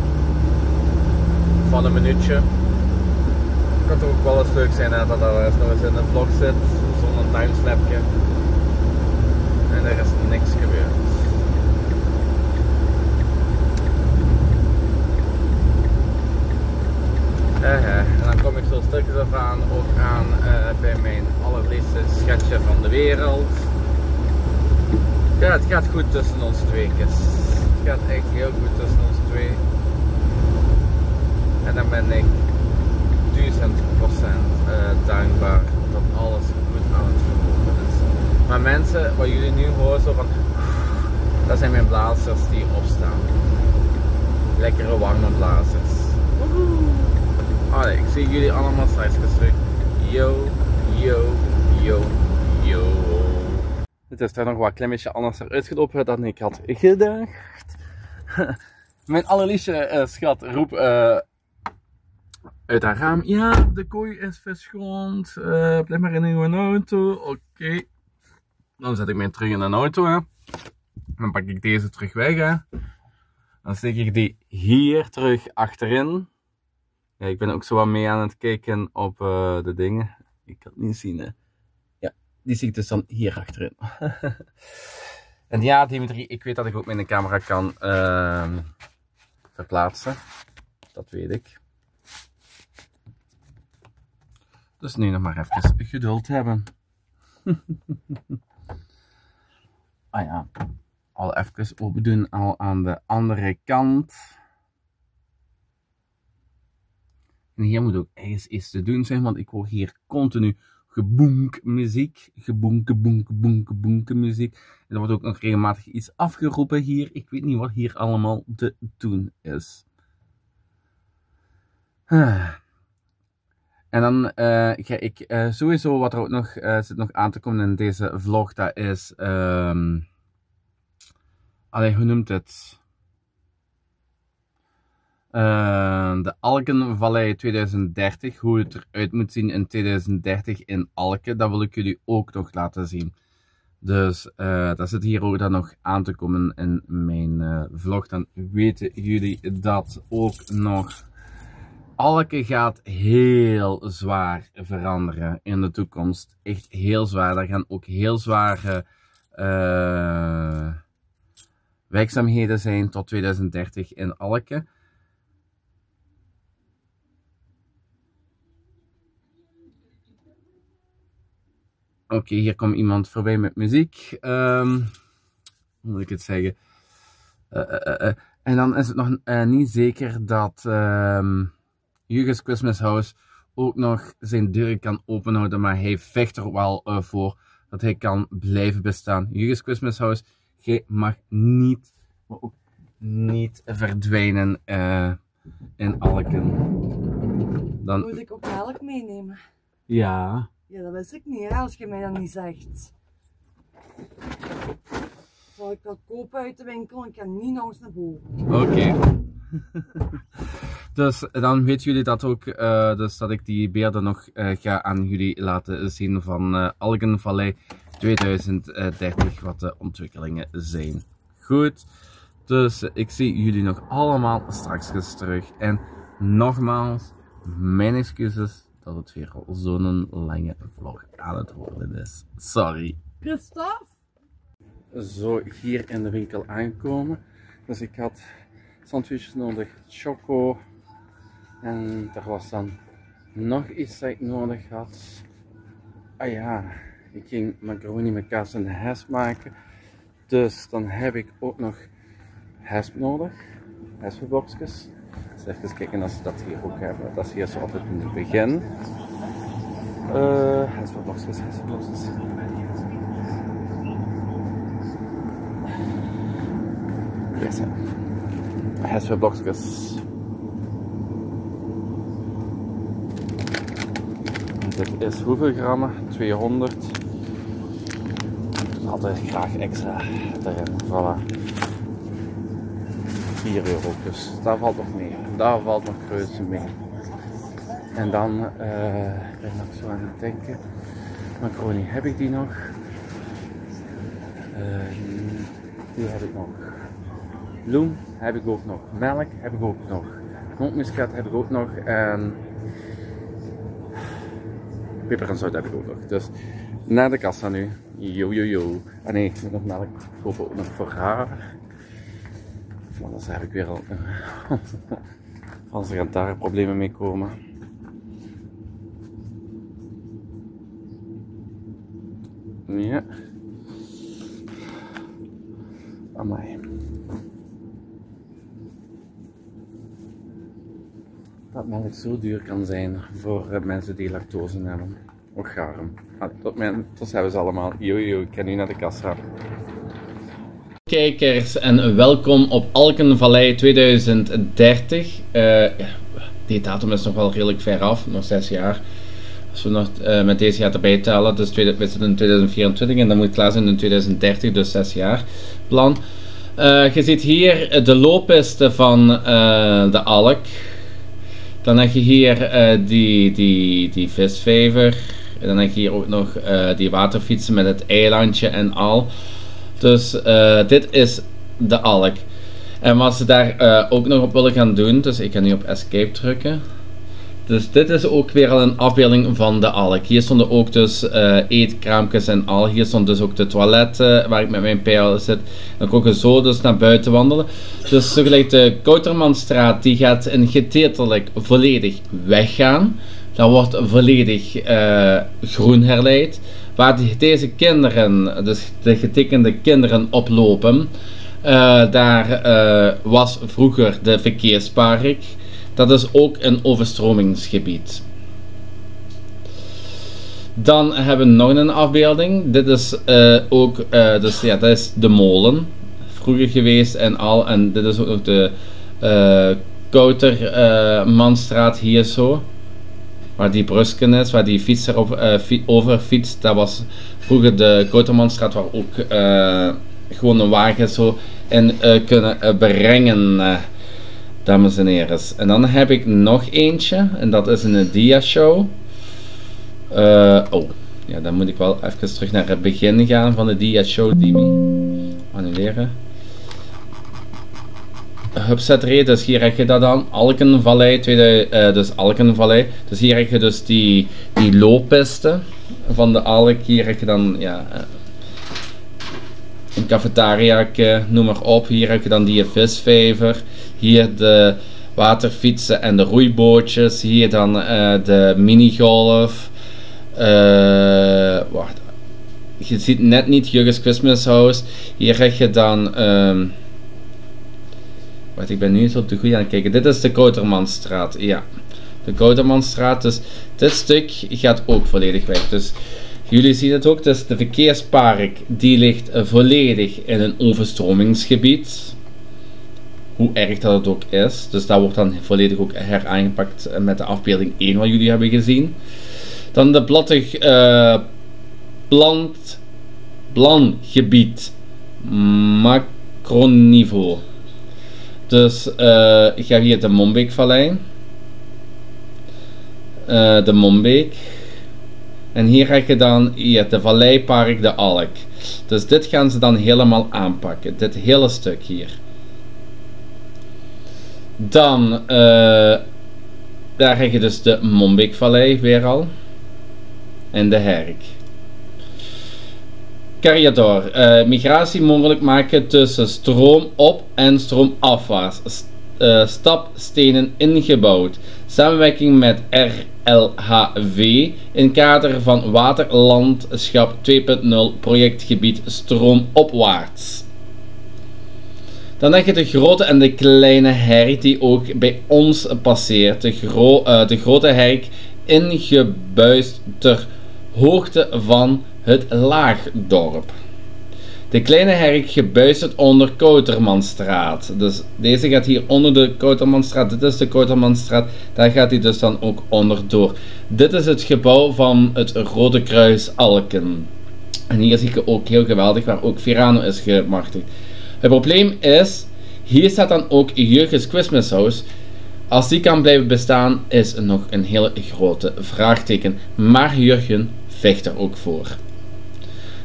van een minuutje. Het kan toch ook wel eens leuk zijn hè, dat er eens nog eens in een vlog zit, zonder timeslapje. En er is niks gebeurd. Uh, en dan kom ik zo stukjes af aan, ook aan bij mijn allerliefste schetsje van de wereld. Ja, het gaat goed tussen ons twee. Het gaat echt heel goed tussen ons twee. En dan ben ik duizend procent uh, dankbaar dat alles goed aan het verlopen is. Maar mensen, wat jullie nu horen, zo van, dat zijn mijn blazers die opstaan. Lekkere warme blazers. Allee, ik zie jullie allemaal straks terug. Yo, yo, yo, yo. Het is daar nog wat klemmetje anders eruit gelopen dan ik had gedacht. Mijn allerliefste uh, schat roep uh, uit haar raam. Ja, de kooi is verschoond. Uh, blijf maar in uw auto. Oké. Dan zet ik mij terug in een auto. Hè. Dan pak ik deze terug weg. Hè. Dan steek ik die hier terug achterin. Ja, ik ben ook zo wat mee aan het kijken op de dingen. Ik kan het niet zien, hè. Die zie dus dan hier achterin. en ja, Dimitri, ik weet dat ik ook mijn camera kan uh, verplaatsen. Dat weet ik. Dus nu nog maar even geduld hebben. ah ja, al even open doen al aan de andere kant. En hier moet ook ergens iets te doen zijn, want ik hoor hier continu geboenk muziek. Geboenk, geboenk, geboenk, geboenk muziek. En er wordt ook nog regelmatig iets afgeroepen hier. Ik weet niet wat hier allemaal te doen is. En dan uh, ga ik uh, sowieso wat er ook nog uh, zit nog aan te komen in deze vlog. Dat is. Um, allee, hoe noemt het? Uh, de Alkenvallei 2030, hoe het eruit moet zien in 2030 in Alken, dat wil ik jullie ook nog laten zien. Dus uh, dat zit hier ook dan nog aan te komen in mijn uh, vlog. Dan weten jullie dat ook nog. Alken gaat heel zwaar veranderen in de toekomst. Echt heel zwaar. Daar gaan ook heel zware werkzaamheden zijn tot 2030 in Alken. Oké, okay, hier komt iemand voorbij met muziek. Um, hoe moet ik het zeggen? Uh, uh, uh, en dan is het nog niet zeker dat um, Hugo's Christmas House ook nog zijn deuren kan openhouden. Maar hij vecht er wel voor dat hij kan blijven bestaan. Hugo's Christmas House, jij mag niet, maar ook niet verdwijnen in Alken. Dan... Moet ik ook melk meenemen? Ja. Ja, dat wist ik niet, als je mij dat niet zegt. Zal ik dat kopen uit de winkel en ik kan niet nog eens naar boven. Oké. Dus dan weten jullie dat ook, uh, dus dat ik die beelden nog uh, ga aan jullie laten zien van uh, Algenvallei 2030, wat de ontwikkelingen zijn. Goed, dus ik zie jullie nog allemaal straks terug. En nogmaals, mijn excuses dat het weer al zo'n lange vlog aan het worden is. Sorry. Christophe? Zo, hier in de winkel aankomen. Dus ik had sandwiches nodig, choco. En er was dan nog iets dat ik nodig had. Ah ja, ik ging macaroni met kaas en hesp maken. Dus dan heb ik ook nog hesp nodig. Hespenblokjes. Dus even kijken als ze dat hier ook hebben. Dat is hier zo altijd in het begin. Uh, hespenblokjes, hespenblokjes. Yes. Dit is hoeveel grammen? 200. Altijd graag extra erin. Voilà. 4 euro. Dus daar valt nog mee. Daar valt nog reuze mee. En dan uh, ben ik nog zo aan het denken. Macaroni heb ik die nog. Uh, die heb ik nog. Bloem heb ik ook nog. Melk heb ik ook nog. Knopmuskaat heb ik ook nog. En peper en zout heb ik ook nog. Dus naar de kassa nu. Yo, yo. Ah nee, ik moet nog melk kopen ook nog voor haar. Of anders heb ik weer al... Als er daar problemen mee komen. Ja. Amai. Dat melk zo duur kan zijn voor eh, mensen die lactose hebben. Ook garum. Allee, tot, mijn, tot hebben ze allemaal. Yo, ik ga nu naar de kassa. Kijkers en welkom op Alkenvallei 2030. Eh, ja, die datum is nog wel redelijk ver af, nog zes jaar. Als we nog uh, met deze jaar erbij tellen, dus we zitten in 2024 en dan moet klaar zijn in 2030, dus zes jaar plan. Uh, je ziet hier de looppiste van de Alk. Dan heb je hier die, die, die visvijver. En dan heb je hier ook nog die waterfietsen met het eilandje en al. Dus uh, dit is de alk. En wat ze daar uh, ook nog op willen gaan doen, dus ik ga nu op escape drukken. Dus dit is ook weer al een afbeelding van de alk. Hier stonden ook dus uh, eetkraampjes en al. Hier stond dus ook de toiletten waar ik met mijn pijl zit. Dan kon ik zo dus naar buiten wandelen. Dus zo gelijk de Koutermanstraat, die gaat in volledig weggaan. Dat wordt volledig groen herleid waar deze kinderen, dus de getekende kinderen oplopen, uh, daar uh, was vroeger de verkeerspark. Dat is ook een overstromingsgebied. Dan hebben we nog een afbeelding. Dit is uh, ook, dus ja, dat is de molen. Vroeger geweest en al. En dit is ook de Koutermanstraat hier zo waar die Brusken is, waar die fietser op, over fietst. Dat was vroeger de Koutermanstraat, waar ook uh, gewoon een wagen zo in uh, kunnen brengen, dames en heren. En dan heb ik nog eentje, en dat is een dia-show. oh, ja, dan moet ik wel even terug naar het begin gaan van de dia-show, Dimi. Annuleren. Hubset dus hier heb je dat dan, Alkenvallei, uh, dus Alkenvallei. Dus hier heb je dus die, die looppiste van de Alk, hier heb je dan, ja, uh, een cafetaria, noem maar op. Hier heb je dan die visvijver, hier de waterfietsen en de roeibootjes, hier dan uh, de minigolf. wacht, je ziet net niet Jurgens Christmas House. Hier heb je dan... Um, Wacht, ik ben nu eens op de goede aan het kijken. Dit is de Koutermanstraat. Ja, de Koutermanstraat. Dus dit stuk gaat ook volledig weg. Dus jullie zien het ook. Dus de verkeerspark die ligt volledig in een overstromingsgebied. Hoe erg dat het ook is. Dus dat wordt dan volledig ook heraangepakt met de afbeelding 1 wat jullie hebben gezien. Dan de platte uh, plant, plangebied macroniveau. Dus uh, ik ga hier de Mombeekvallei. Uh, de Mombeek. En hier heb je dan hier de Valleipark de Alk. Dus dit gaan ze dan helemaal aanpakken. Dit hele stuk hier. Dan, uh, daar heb je dus de Mombeekvallei weer al. En de Herk. Carriador. Uh, migratie mogelijk maken tussen stroom op en stroom afwaarts. Uh, stapstenen ingebouwd. Samenwerking met RLHV in kader van Waterlandschap 2.0 projectgebied stroomopwaarts. Dan heb je de grote en de kleine herk die ook bij ons passeert. De, uh, de grote herk ingebuist ter hoogte van het Laagdorp. De kleine herk gebuisterd onder Koutermanstraat. Dus deze gaat hier onder de Koutermanstraat. Dit is de Koutermanstraat. Daar gaat hij dus dan ook onderdoor. Dit is het gebouw van het Rode Kruis Alken. En hier zie je ook heel geweldig waar ook Verano is gemachtigd. Het probleem is, hier staat dan ook Jurgens Christmas House. Als die kan blijven bestaan, is nog een hele grote vraagteken. Maar Jurgen vecht er ook voor.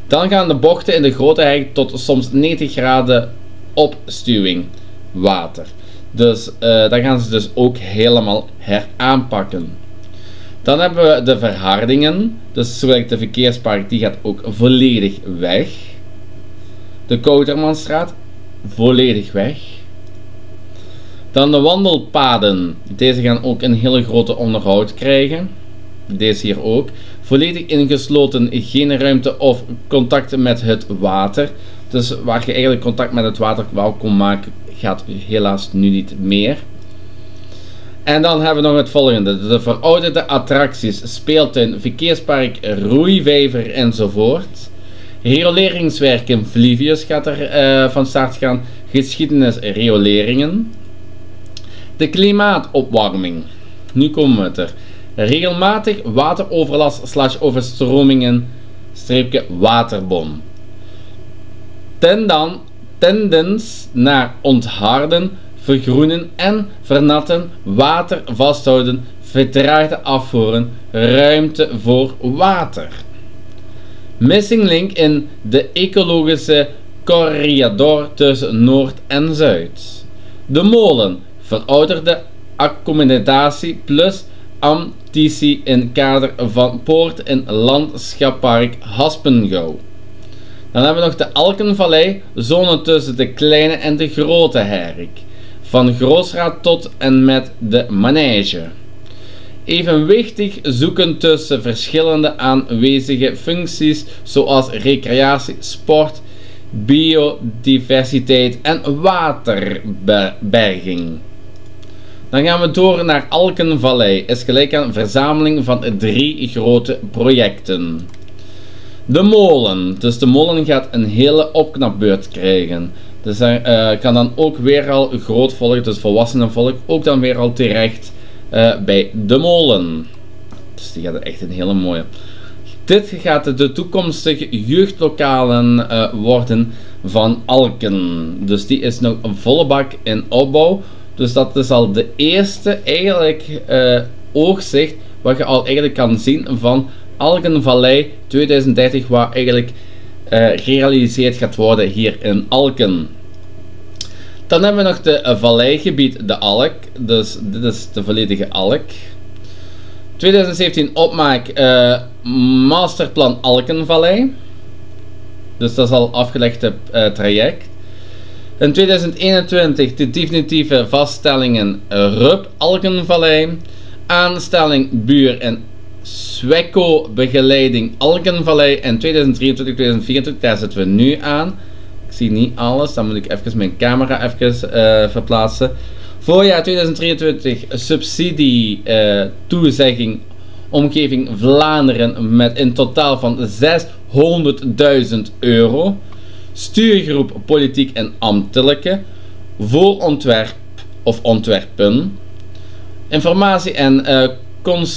Dan gaan de bochten in de grote heg tot soms 90 graden opstuwing. Water. Dus uh, dat gaan ze dus ook helemaal heraanpakken. Dan hebben we de verhardingen. Dus zoals de verkeerspark, die gaat ook volledig weg. De Koutermanstraat, volledig weg. Dan de wandelpaden. Deze gaan ook een hele grote onderhoud krijgen. Deze hier ook. Volledig ingesloten, geen ruimte of contact met het water. Dus waar je eigenlijk contact met het water wel kon maken, gaat helaas nu niet meer. En dan hebben we nog het volgende. De verouderde attracties, speeltuin, verkeerspark, roeivijver enzovoort. Rioleringswerken, Flivius gaat er uh, van start gaan. Geschiedenis, rioleringen. De klimaatopwarming. Nu komen we er. Regelmatig wateroverlast slash overstromingen, streepje waterbom. Ten dan tendens naar ontharden, vergroenen en vernatten, water vasthouden, vertraagde afvoeren, ruimte voor water. Missing link in de ecologische corridor tussen Noord en Zuid. De molen, verouderde accommodatie plus ambitie in kader van Poort en Landschappark Haspengouw. Dan hebben we nog de Alkenvallei, zone tussen de kleine en de grote herk. Van Groosraad tot en met de manege. Evenwichtig zoeken tussen verschillende aanwezige functies zoals recreatie, sport, biodiversiteit en waterberging. Dan gaan we door naar Alkenvallei. Is gelijk aan verzameling van drie grote projecten. De molen. Dus de molen gaat een hele opknapbeurt krijgen. Dus er uh, kan dan ook weer al groot volk, dus volwassenen volk, ook dan weer al terecht uh, bij de molen. Dus die gaat echt een hele mooie. Dit gaat de toekomstige jeugdlokalen uh, worden van Alken. Dus die is nog een volle bak in opbouw. Dus dat is al de eerste eigenlijk oogzicht wat je al eigenlijk kan zien van Alkenvallei 2030, wat eigenlijk uh, gerealiseerd gaat worden hier in Alken. Dan hebben we nog de uh, valleigebied, de Alk. Dus dit is de volledige Alk. 2017 opmaak uh, masterplan Alkenvallei. Dus dat is al afgelegde traject. In 2021 de definitieve vaststellingen RUP Alkenvallei. Aanstelling Buur en Sweco begeleiding Alkenvallei en 2023-2024, daar zitten we nu aan. Ik zie niet alles, dan moet ik even mijn camera even uh, verplaatsen. Voorjaar 2023 subsidie uh, toezegging omgeving Vlaanderen met een totaal van 600.000 euro. Stuurgroep politiek en ambtelijke. Voorontwerp of ontwerpen. Informatie en uh, cons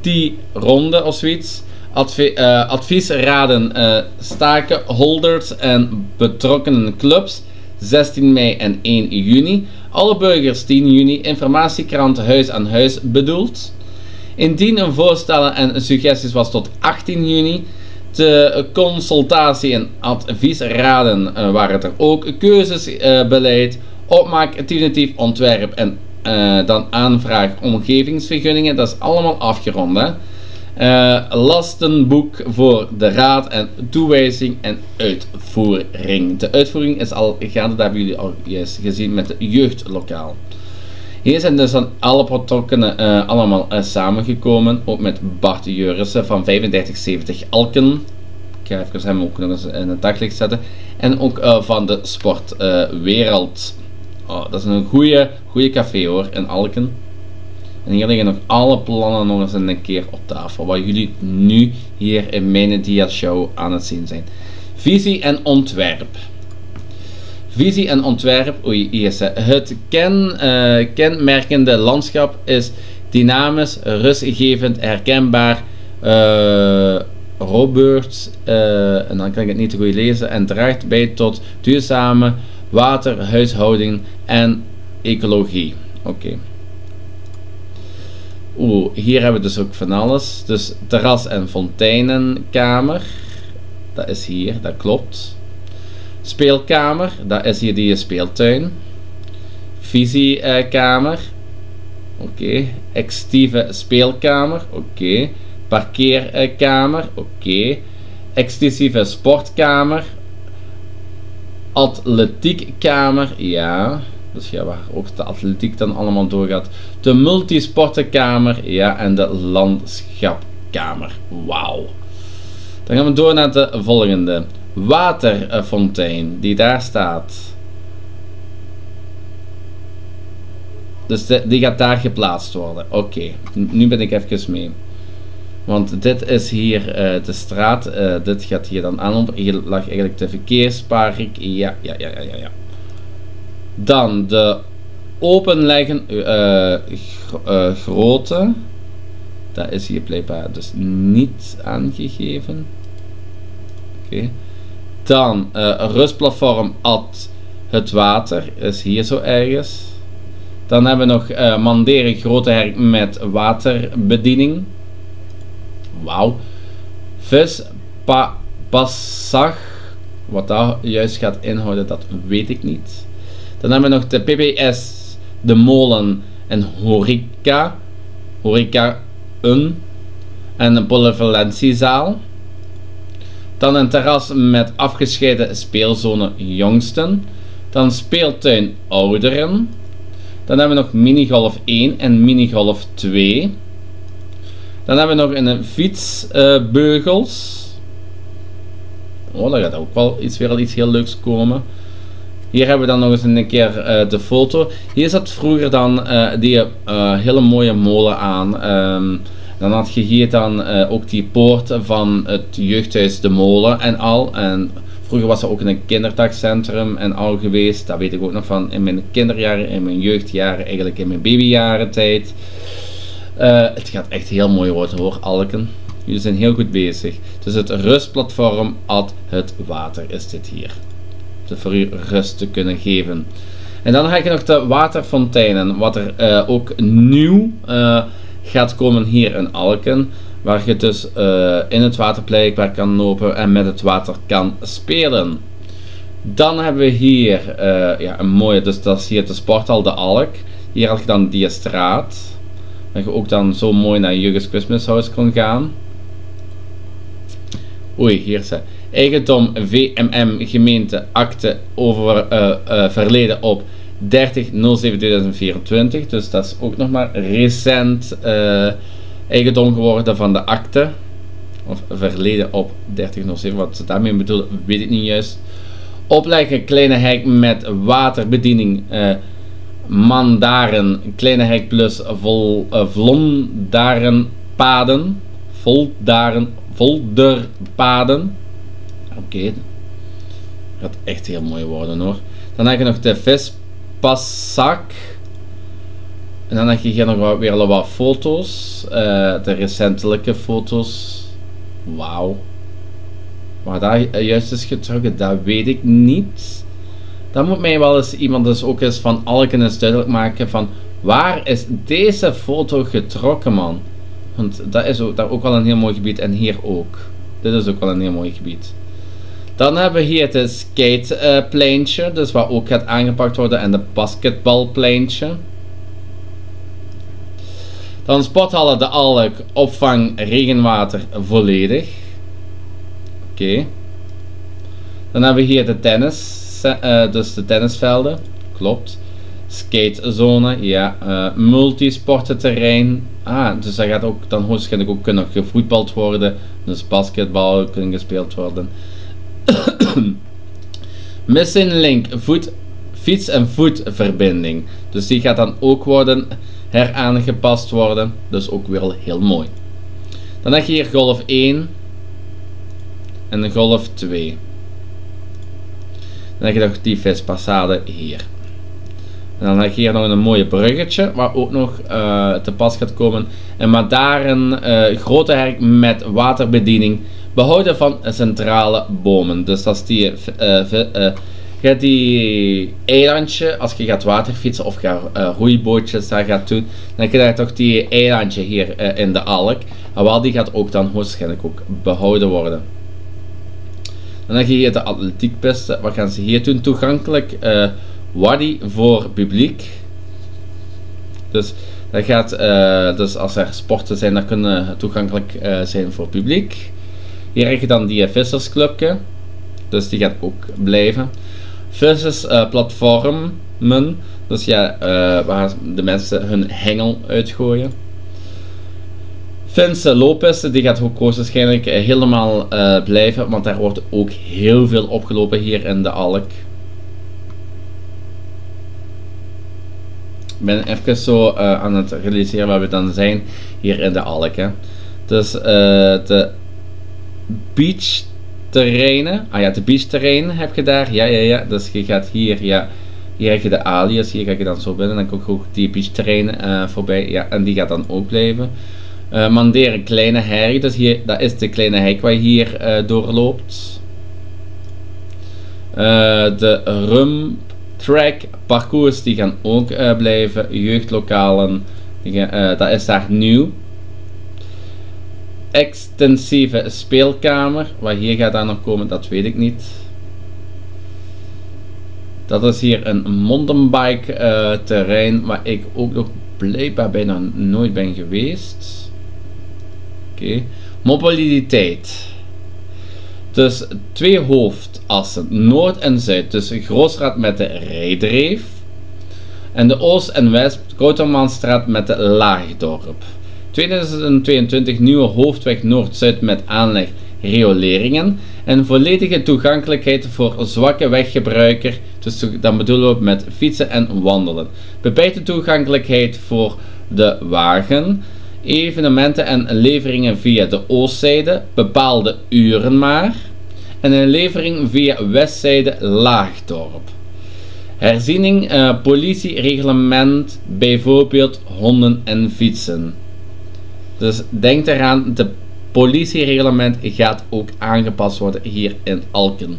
die ronde of zoiets. Advi uh, adviesraden uh, stakeholders en betrokkenen clubs 16 mei en 1 juni. Alle burgers 10 juni. Informatiekrant huis aan huis bedoeld. Indien een voorstellen en suggesties was tot 18 juni. De consultatie en adviesraden uh, waren er ook. Keuzesbeleid, opmaak, definitief ontwerp en uh, dan aanvraag omgevingsvergunningen. Dat is allemaal afgerond. Hè? Lastenboek voor de raad en toewijzing en uitvoering. De uitvoering is al gaande, dat hebben jullie al gezien met de jeugdlokaal. Hier zijn dus dan alle betrokkenen uh, allemaal uh, samengekomen, ook met Bart Jurissen van 3570 Alken. Ik ga even hem ook nog eens in het daglicht zetten. En ook van de sportwereld. Oh, dat is een goede, goede café hoor, in Alken. En hier liggen nog alle plannen nog eens een keer op tafel. Wat jullie nu hier in mijn dia show aan het zien zijn. Visie en ontwerp. Visie en ontwerp. Oei, is het. ken, uh, kenmerkende landschap is dynamisch, rustgevend, herkenbaar. Uh, Robert, uh, en dan kan ik het niet te goed lezen, en draagt bij tot duurzame water, huishouding en ecologie. Oké. Oeh, hier hebben we dus ook van alles. Dus terras- en fonteinenkamer. Dat is hier, dat klopt. Speelkamer, dat is hier die speeltuin. Visiekamer. Oké. Extieve speelkamer. Oké. Parkeerkamer. Oké. Exclusieve sportkamer. Atletiekkamer. Ja. Dus ja, waar ook de atletiek dan allemaal doorgaat. De multisportenkamer. Ja. En de landschapkamer. Wauw. Dan gaan we door naar de volgende. Waterfontein. Die daar staat. Dus die gaat daar geplaatst worden. Oké, nu ben ik even mee. Want dit is hier uh, de straat. Uh, dit gaat hier dan aan. Hier lag eigenlijk de verkeerspark. Ja, ja, ja, ja, ja. Dan de openleggen uh, grootte. Dat is hier blijkbaar dus niet aangegeven. Oké. Dan rustplatform at het water. Is hier zo ergens. Dan hebben we nog uh, Manderen Grote Herk met waterbediening. Wauw. Vis pa, Passag. Wat dat juist gaat inhouden, dat weet ik niet. Dan hebben we nog de PBS, de molen en horeca. Horeca een. En een polyvalentiezaal. Dan een terras met afgescheiden speelzone jongsten. Dan speeltuin ouderen. Dan hebben we nog minigolf 1 en minigolf 2. Dan hebben we nog een fietsbeugels. Oh, daar gaat ook wel iets, weer iets heel leuks komen. Hier hebben we dan nog eens een keer uh, de foto. Hier zat vroeger dan uh, die uh, hele mooie molen aan. Um, dan had je hier dan ook die poort van het jeugdhuis De Molen en al. En Vroeger was er ook een kinderdagcentrum en al geweest. Dat weet ik ook nog van in mijn kinderjaren, in mijn jeugdjaren, eigenlijk in mijn babyjaren tijd. Uh, het gaat echt heel mooi worden hoor, Alken. Jullie zijn heel goed bezig. Dus het rustplatform at het water is dit hier. Dus voor u rust te kunnen geven. En dan heb je nog de waterfonteinen. Wat er uh, ook nieuw uh, gaat komen hier in Alken. Waar je dus uh, in het water blijkbaar kan lopen en met het water kan spelen. Dan hebben we hier uh, ja, een mooie, dus dat is hier de sporthal De Alk. Hier had je dan die straat. Waar je ook dan zo mooi naar Jurgens Christmas House kon gaan. Oei, hier is Eigendom VMM gemeente akte over uh, verleden op 30.07.2024. Dus dat is ook nog maar recent eigendom geworden van de akte. Of verleden op 3007. Wat ze daarmee bedoelen, weet ik niet juist. Opleggen kleine hek met waterbediening. Uh, mandaren, kleine hek plus vol, uh, vlondarenpaden. Voldaren, volderpaden. Oké. Okay. Gaat echt heel mooi worden hoor. Dan heb je nog de vispassak. En dan heb je hier nog weer wat foto's. Uh, de recentelijke foto's. Wauw. Maar daar juist is getrokken, dat weet ik niet. Dan moet mij wel eens iemand dus ook eens van Alken eens duidelijk maken van... Waar is deze foto getrokken, man? Want dat is ook, daar ook wel een heel mooi gebied. En hier ook. Dit is ook wel een heel mooi gebied. Dan hebben we hier het skatepleintje. Uh, dus waar ook gaat aangepakt worden. En de basketbalpleintje. Dan sporthallen de Alk, opvang regenwater volledig. Oké. Dan hebben we hier de tennis, uh, dus de tennisvelden. Klopt. Skatezone, ja. Uh, multisportenterrein. Ah, dus dat gaat ook dan ook kunnen gevoetbald worden. Dus basketbal kunnen gespeeld worden. Missing link, voet, fiets- en voetverbinding. Dus die gaat dan ook worden heraangepast worden. Dus ook weer heel mooi. Dan heb je hier golf 1 en golf 2. Dan heb je nog die vispassade hier. En dan heb je hier nog een mooie bruggetje, waar ook nog uh, te pas gaat komen. En maar daar een uh, grote herk met waterbediening, behouden van centrale bomen. Dus dat is die uh, die eilandje, als je gaat waterfietsen of gaat uh, roeibootjes daar gaat doen, dan heb je toch die eilandje hier in de Alk. En die gaat ook dan waarschijnlijk ook behouden worden. Dan heb je hier de atletiekpisten. Wat gaan ze hier doen? Toegankelijk uh, wadi voor publiek. Dus, dat gaat, dus als er sporten zijn, dat kunnen toegankelijk zijn voor publiek. Hier heb dan die vissersclubje. Dus die gaat ook blijven. Vissersplatformen. dus ja, waar de mensen hun hengel uitgooien. Vince Lopez, die gaat ook waarschijnlijk helemaal uh, blijven, want daar wordt ook heel veel opgelopen hier in de Alk. Ik ben even zo aan het realiseren waar we dan zijn hier in de Alk. Hè. Dus de beachterreinen, ah ja, de beachterreinen heb je daar, ja ja ja, dus je gaat hier, ja, hier heb je de alias, hier ga je dan zo binnen, dan kom je ook die beachterreinen voorbij, ja, en die gaat dan ook blijven. Uh, Manderen Kleine Herrie, dus hier, dat is de kleine hek waar hier uh, doorloopt. De Rum Track parcours die gaan ook blijven. Jeugdlokalen, dat is daar nieuw. Extensieve speelkamer, waar hier gaat nog komen, dat weet ik niet. Dat is hier een mountainbike terrein waar ik ook nog blijkbaar bijna nooit ben geweest. Oké. Mobiliteit. Dus twee hoofdassen, Noord en Zuid. Dus Grootstraat met de Rijdreef. En de Oost- en West Koutermanstraat met de Laagdorp. 2022 nieuwe hoofdweg Noord-Zuid met aanleg rioleringen. En volledige toegankelijkheid voor zwakke weggebruiker. Dus dan bedoelen we met fietsen en wandelen. Beperkte toegankelijkheid voor de wagen evenementen en leveringen via de oostzijde, bepaalde uren maar. En een levering via westzijde Laagdorp. Herziening uh, politiereglement, bijvoorbeeld honden en fietsen. Dus denk eraan, de politiereglement gaat ook aangepast worden hier in Alken.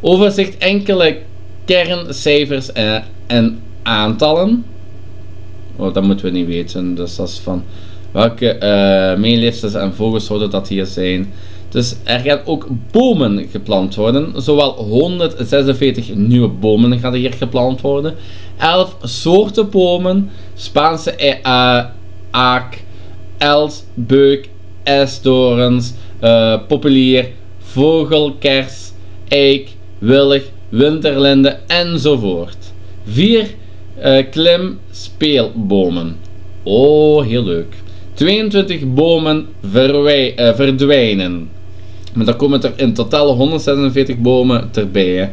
Overzicht enkele kerncijfers uh, en aantallen. Oh, dat moeten we niet weten. Dus dat is van welke uh, en vogelsoorten dat hier zijn. Dus er gaan ook bomen geplant worden. Zowel 146 nieuwe bomen gaan hier geplant worden. 11 soorten bomen. Spaanse uh, aak, els, beuk, esdorens, uh, populier, vogelkers, eik, willig, winterlinde enzovoort. 4 uh, klim speelbomen. Oh, heel leuk. 22 bomen uh, verdwijnen. Maar dan komen er in totaal 146 bomen erbij.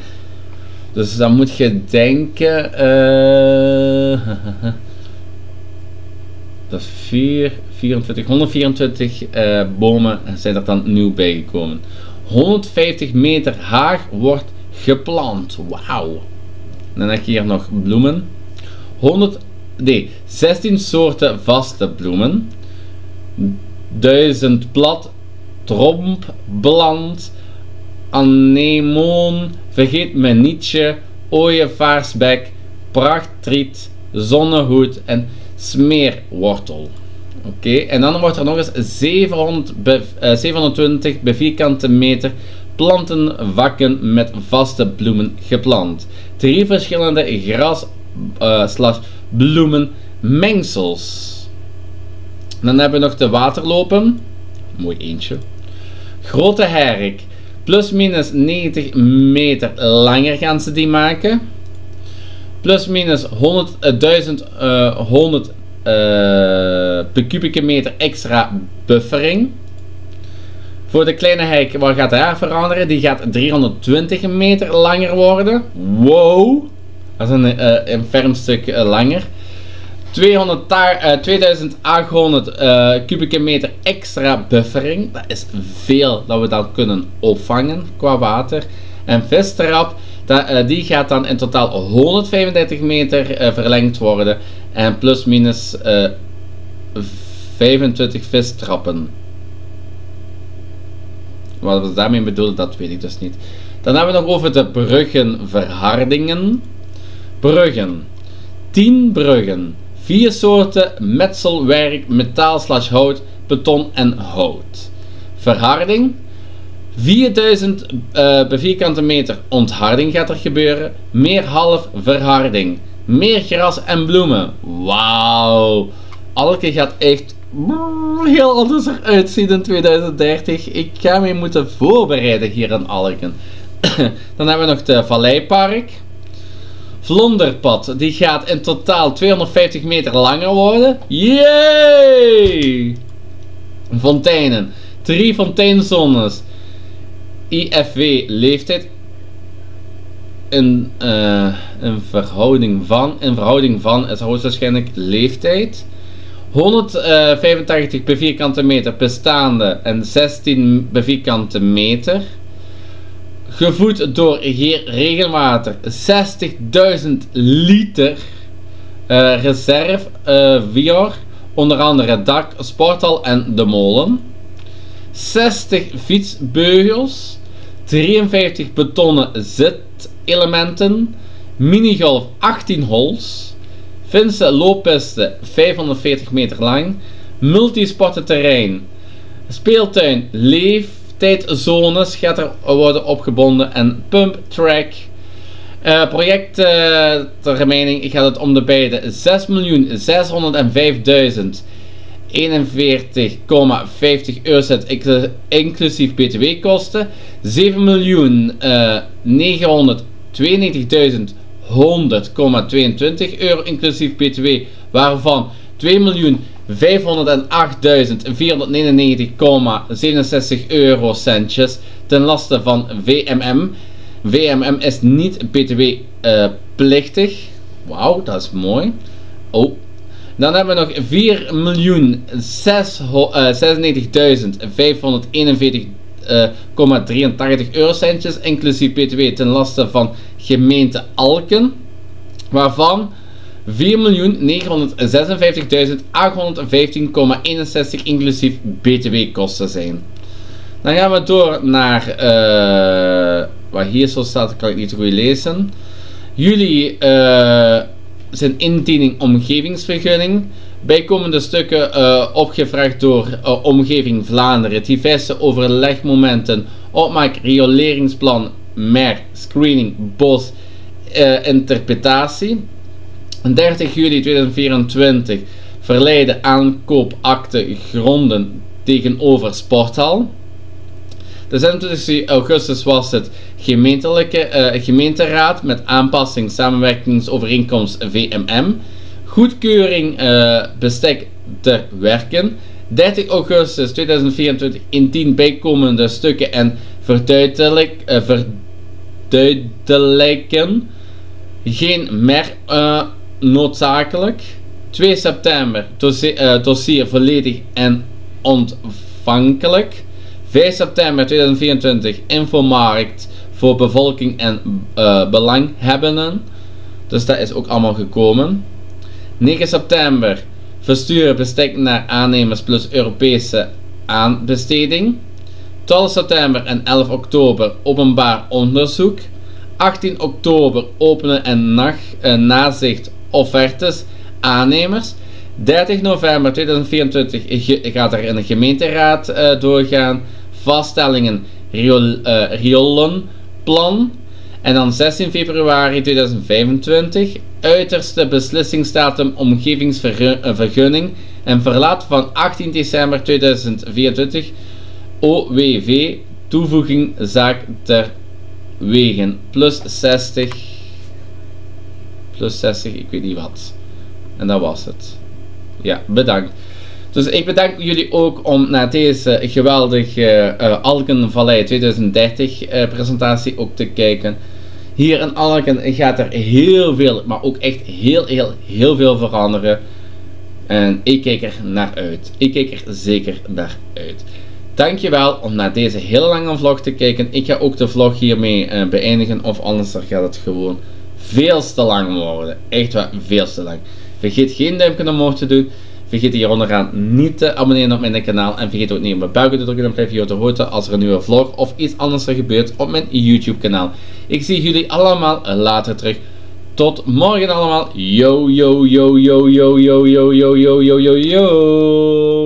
Dus dan moet je denken. Dat is 4, 24, 124 uh, bomen zijn er dan nieuw bijgekomen. 150 meter haag wordt geplant. Wauw. Dan heb je hier nog bloemen. 100, nee, 16 soorten vaste bloemen, 1000 plat, tromp, bland, anemoon, vergeet me nietje, ooievaarsbek, prachtriet, zonnehoed en smeerwortel. Oké, en dan wordt er nog eens 720 bij eh, vierkante meter plantenvakken met vaste bloemen geplant. Drie verschillende gras uh, slash bloemen mengsels. Dan hebben we nog de waterlopen. Mooi eentje. Grote herk. Plus minus 90 meter langer gaan ze die maken. Plus minus 100, 1100 eh, per kubieke meter extra buffering. Voor de kleine hek, wat gaat daar veranderen? Die gaat 320 meter langer worden. Wow! Dat is een, uh, een stuk uh, langer. 200 uh, 2800 uh, kubieke meter extra buffering. Dat is veel dat we dan kunnen opvangen qua water. En vistrap, uh, die gaat dan in totaal 135 meter uh, verlengd worden. En plus minus 25 vistrappen. Wat we daarmee bedoelen, dat weet ik dus niet. Dan hebben we nog over de bruggenverhardingen. Bruggen. 10 bruggen. 4 soorten metselwerk, metaal slash hout, beton en hout. Verharding. 4000 uh, per vierkante meter ontharding gaat er gebeuren. Meer half verharding. Meer gras en bloemen. Wauw. Alke gaat echt heel anders eruit zien in 2030. Ik ga me moeten voorbereiden hier in Alken. Dan hebben we nog de Valleipark. Vlonderpad, die gaat in totaal 250 meter langer worden. Yay! Fonteinen. Drie fonteinzones. IFW leeftijd. In, uh, in verhouding van. In verhouding van is hoogstwaarschijnlijk leeftijd. 185 per vierkante meter bestaande en 16 per vierkante meter. Gevoed door regenwater 60.000 liter uh, reserve uh, via onder andere dak, sporthal en de molen. 60 fietsbeugels, 53 betonnen zitelementen, minigolf 18 holes, Finse looppiste 540 meter lang, multisportenterrein, speeltuin, leeftijdszones gaat er worden opgebonden en pump track. Uh, projecttermijning gaat het om de beide 6.605.041,50 eurocent inclusief btw-kosten, 7.992.100,22 euro inclusief btw, waarvan 2.508.499,67 eurocentjes ten laste van VMM. VMM is niet btw-plichtig. Uh, Wauw, dat is mooi. Oh. Dan hebben we nog 4.096.541,83 eurocentjes, inclusief btw ten laste van gemeente Alken. Waarvan 4.956.815,61 inclusief btw-kosten zijn. Dan gaan we door naar, wat hier zo staat, kan ik niet goed lezen. Jullie uh, zijn indiening omgevingsvergunning. Bijkomende stukken uh, opgevraagd door uh, Omgeving Vlaanderen. Diverse overlegmomenten, opmaak, rioleringsplan, mer, screening, bos, interpretatie. 30 juli 2024 verleiden aankoopakte gronden tegenover Sporthal. De 26 augustus was het gemeentelijke uh, gemeenteraad met aanpassing samenwerkingsovereenkomst VMM. Goedkeuring uh, bestek ter werken. 30 augustus 2024 indien bijkomende stukken en verduidelijk, uh, verduidelijken. Geen mer noodzakelijk. 2 september dossier, dossier volledig en ontvankelijk. 5 september 2024 infomarkt voor bevolking en uh, belanghebbenden. Dus dat is ook allemaal gekomen. 9 september versturen bestek naar aannemers plus Europese aanbesteding. 12 september en 11 oktober openbaar onderzoek. 18 oktober openen en nacht, uh, nazicht offertes aannemers. 30 november 2024 gaat er in de gemeenteraad uh, doorgaan. Vaststellingen riool, uh. En dan 16 februari 2025. Uiterste beslissingsdatum omgevingsvergunning. En verlaat van 18 december 2024. OWV toevoeging zaak ter wegen. Plus 60. Plus 60, ik weet niet wat. En dat was het. Ja, bedankt. Dus ik bedank jullie ook om naar deze geweldige uh, Alken Vallei 2030 uh, presentatie ook te kijken. Hier in Alken gaat er heel veel, maar ook echt heel, heel, heel veel veranderen. En ik kijk er naar uit. Ik kijk er zeker naar uit. Dankjewel om naar deze hele lange vlog te kijken. Ik ga ook de vlog hiermee uh, beëindigen of anders gaat het gewoon veel te lang worden. Echt waar, veel te lang. Vergeet geen duimpje omhoog te doen. Vergeet hier onderaan niet te abonneren op mijn kanaal. En vergeet ook niet op mijn buiken te drukken om blijf je te horen als er een nieuwe vlog of iets anders er gebeurt op mijn YouTube kanaal. Ik zie jullie allemaal later terug. Tot morgen allemaal. Yo yo yo yo yo yo yo yo yo yo yo.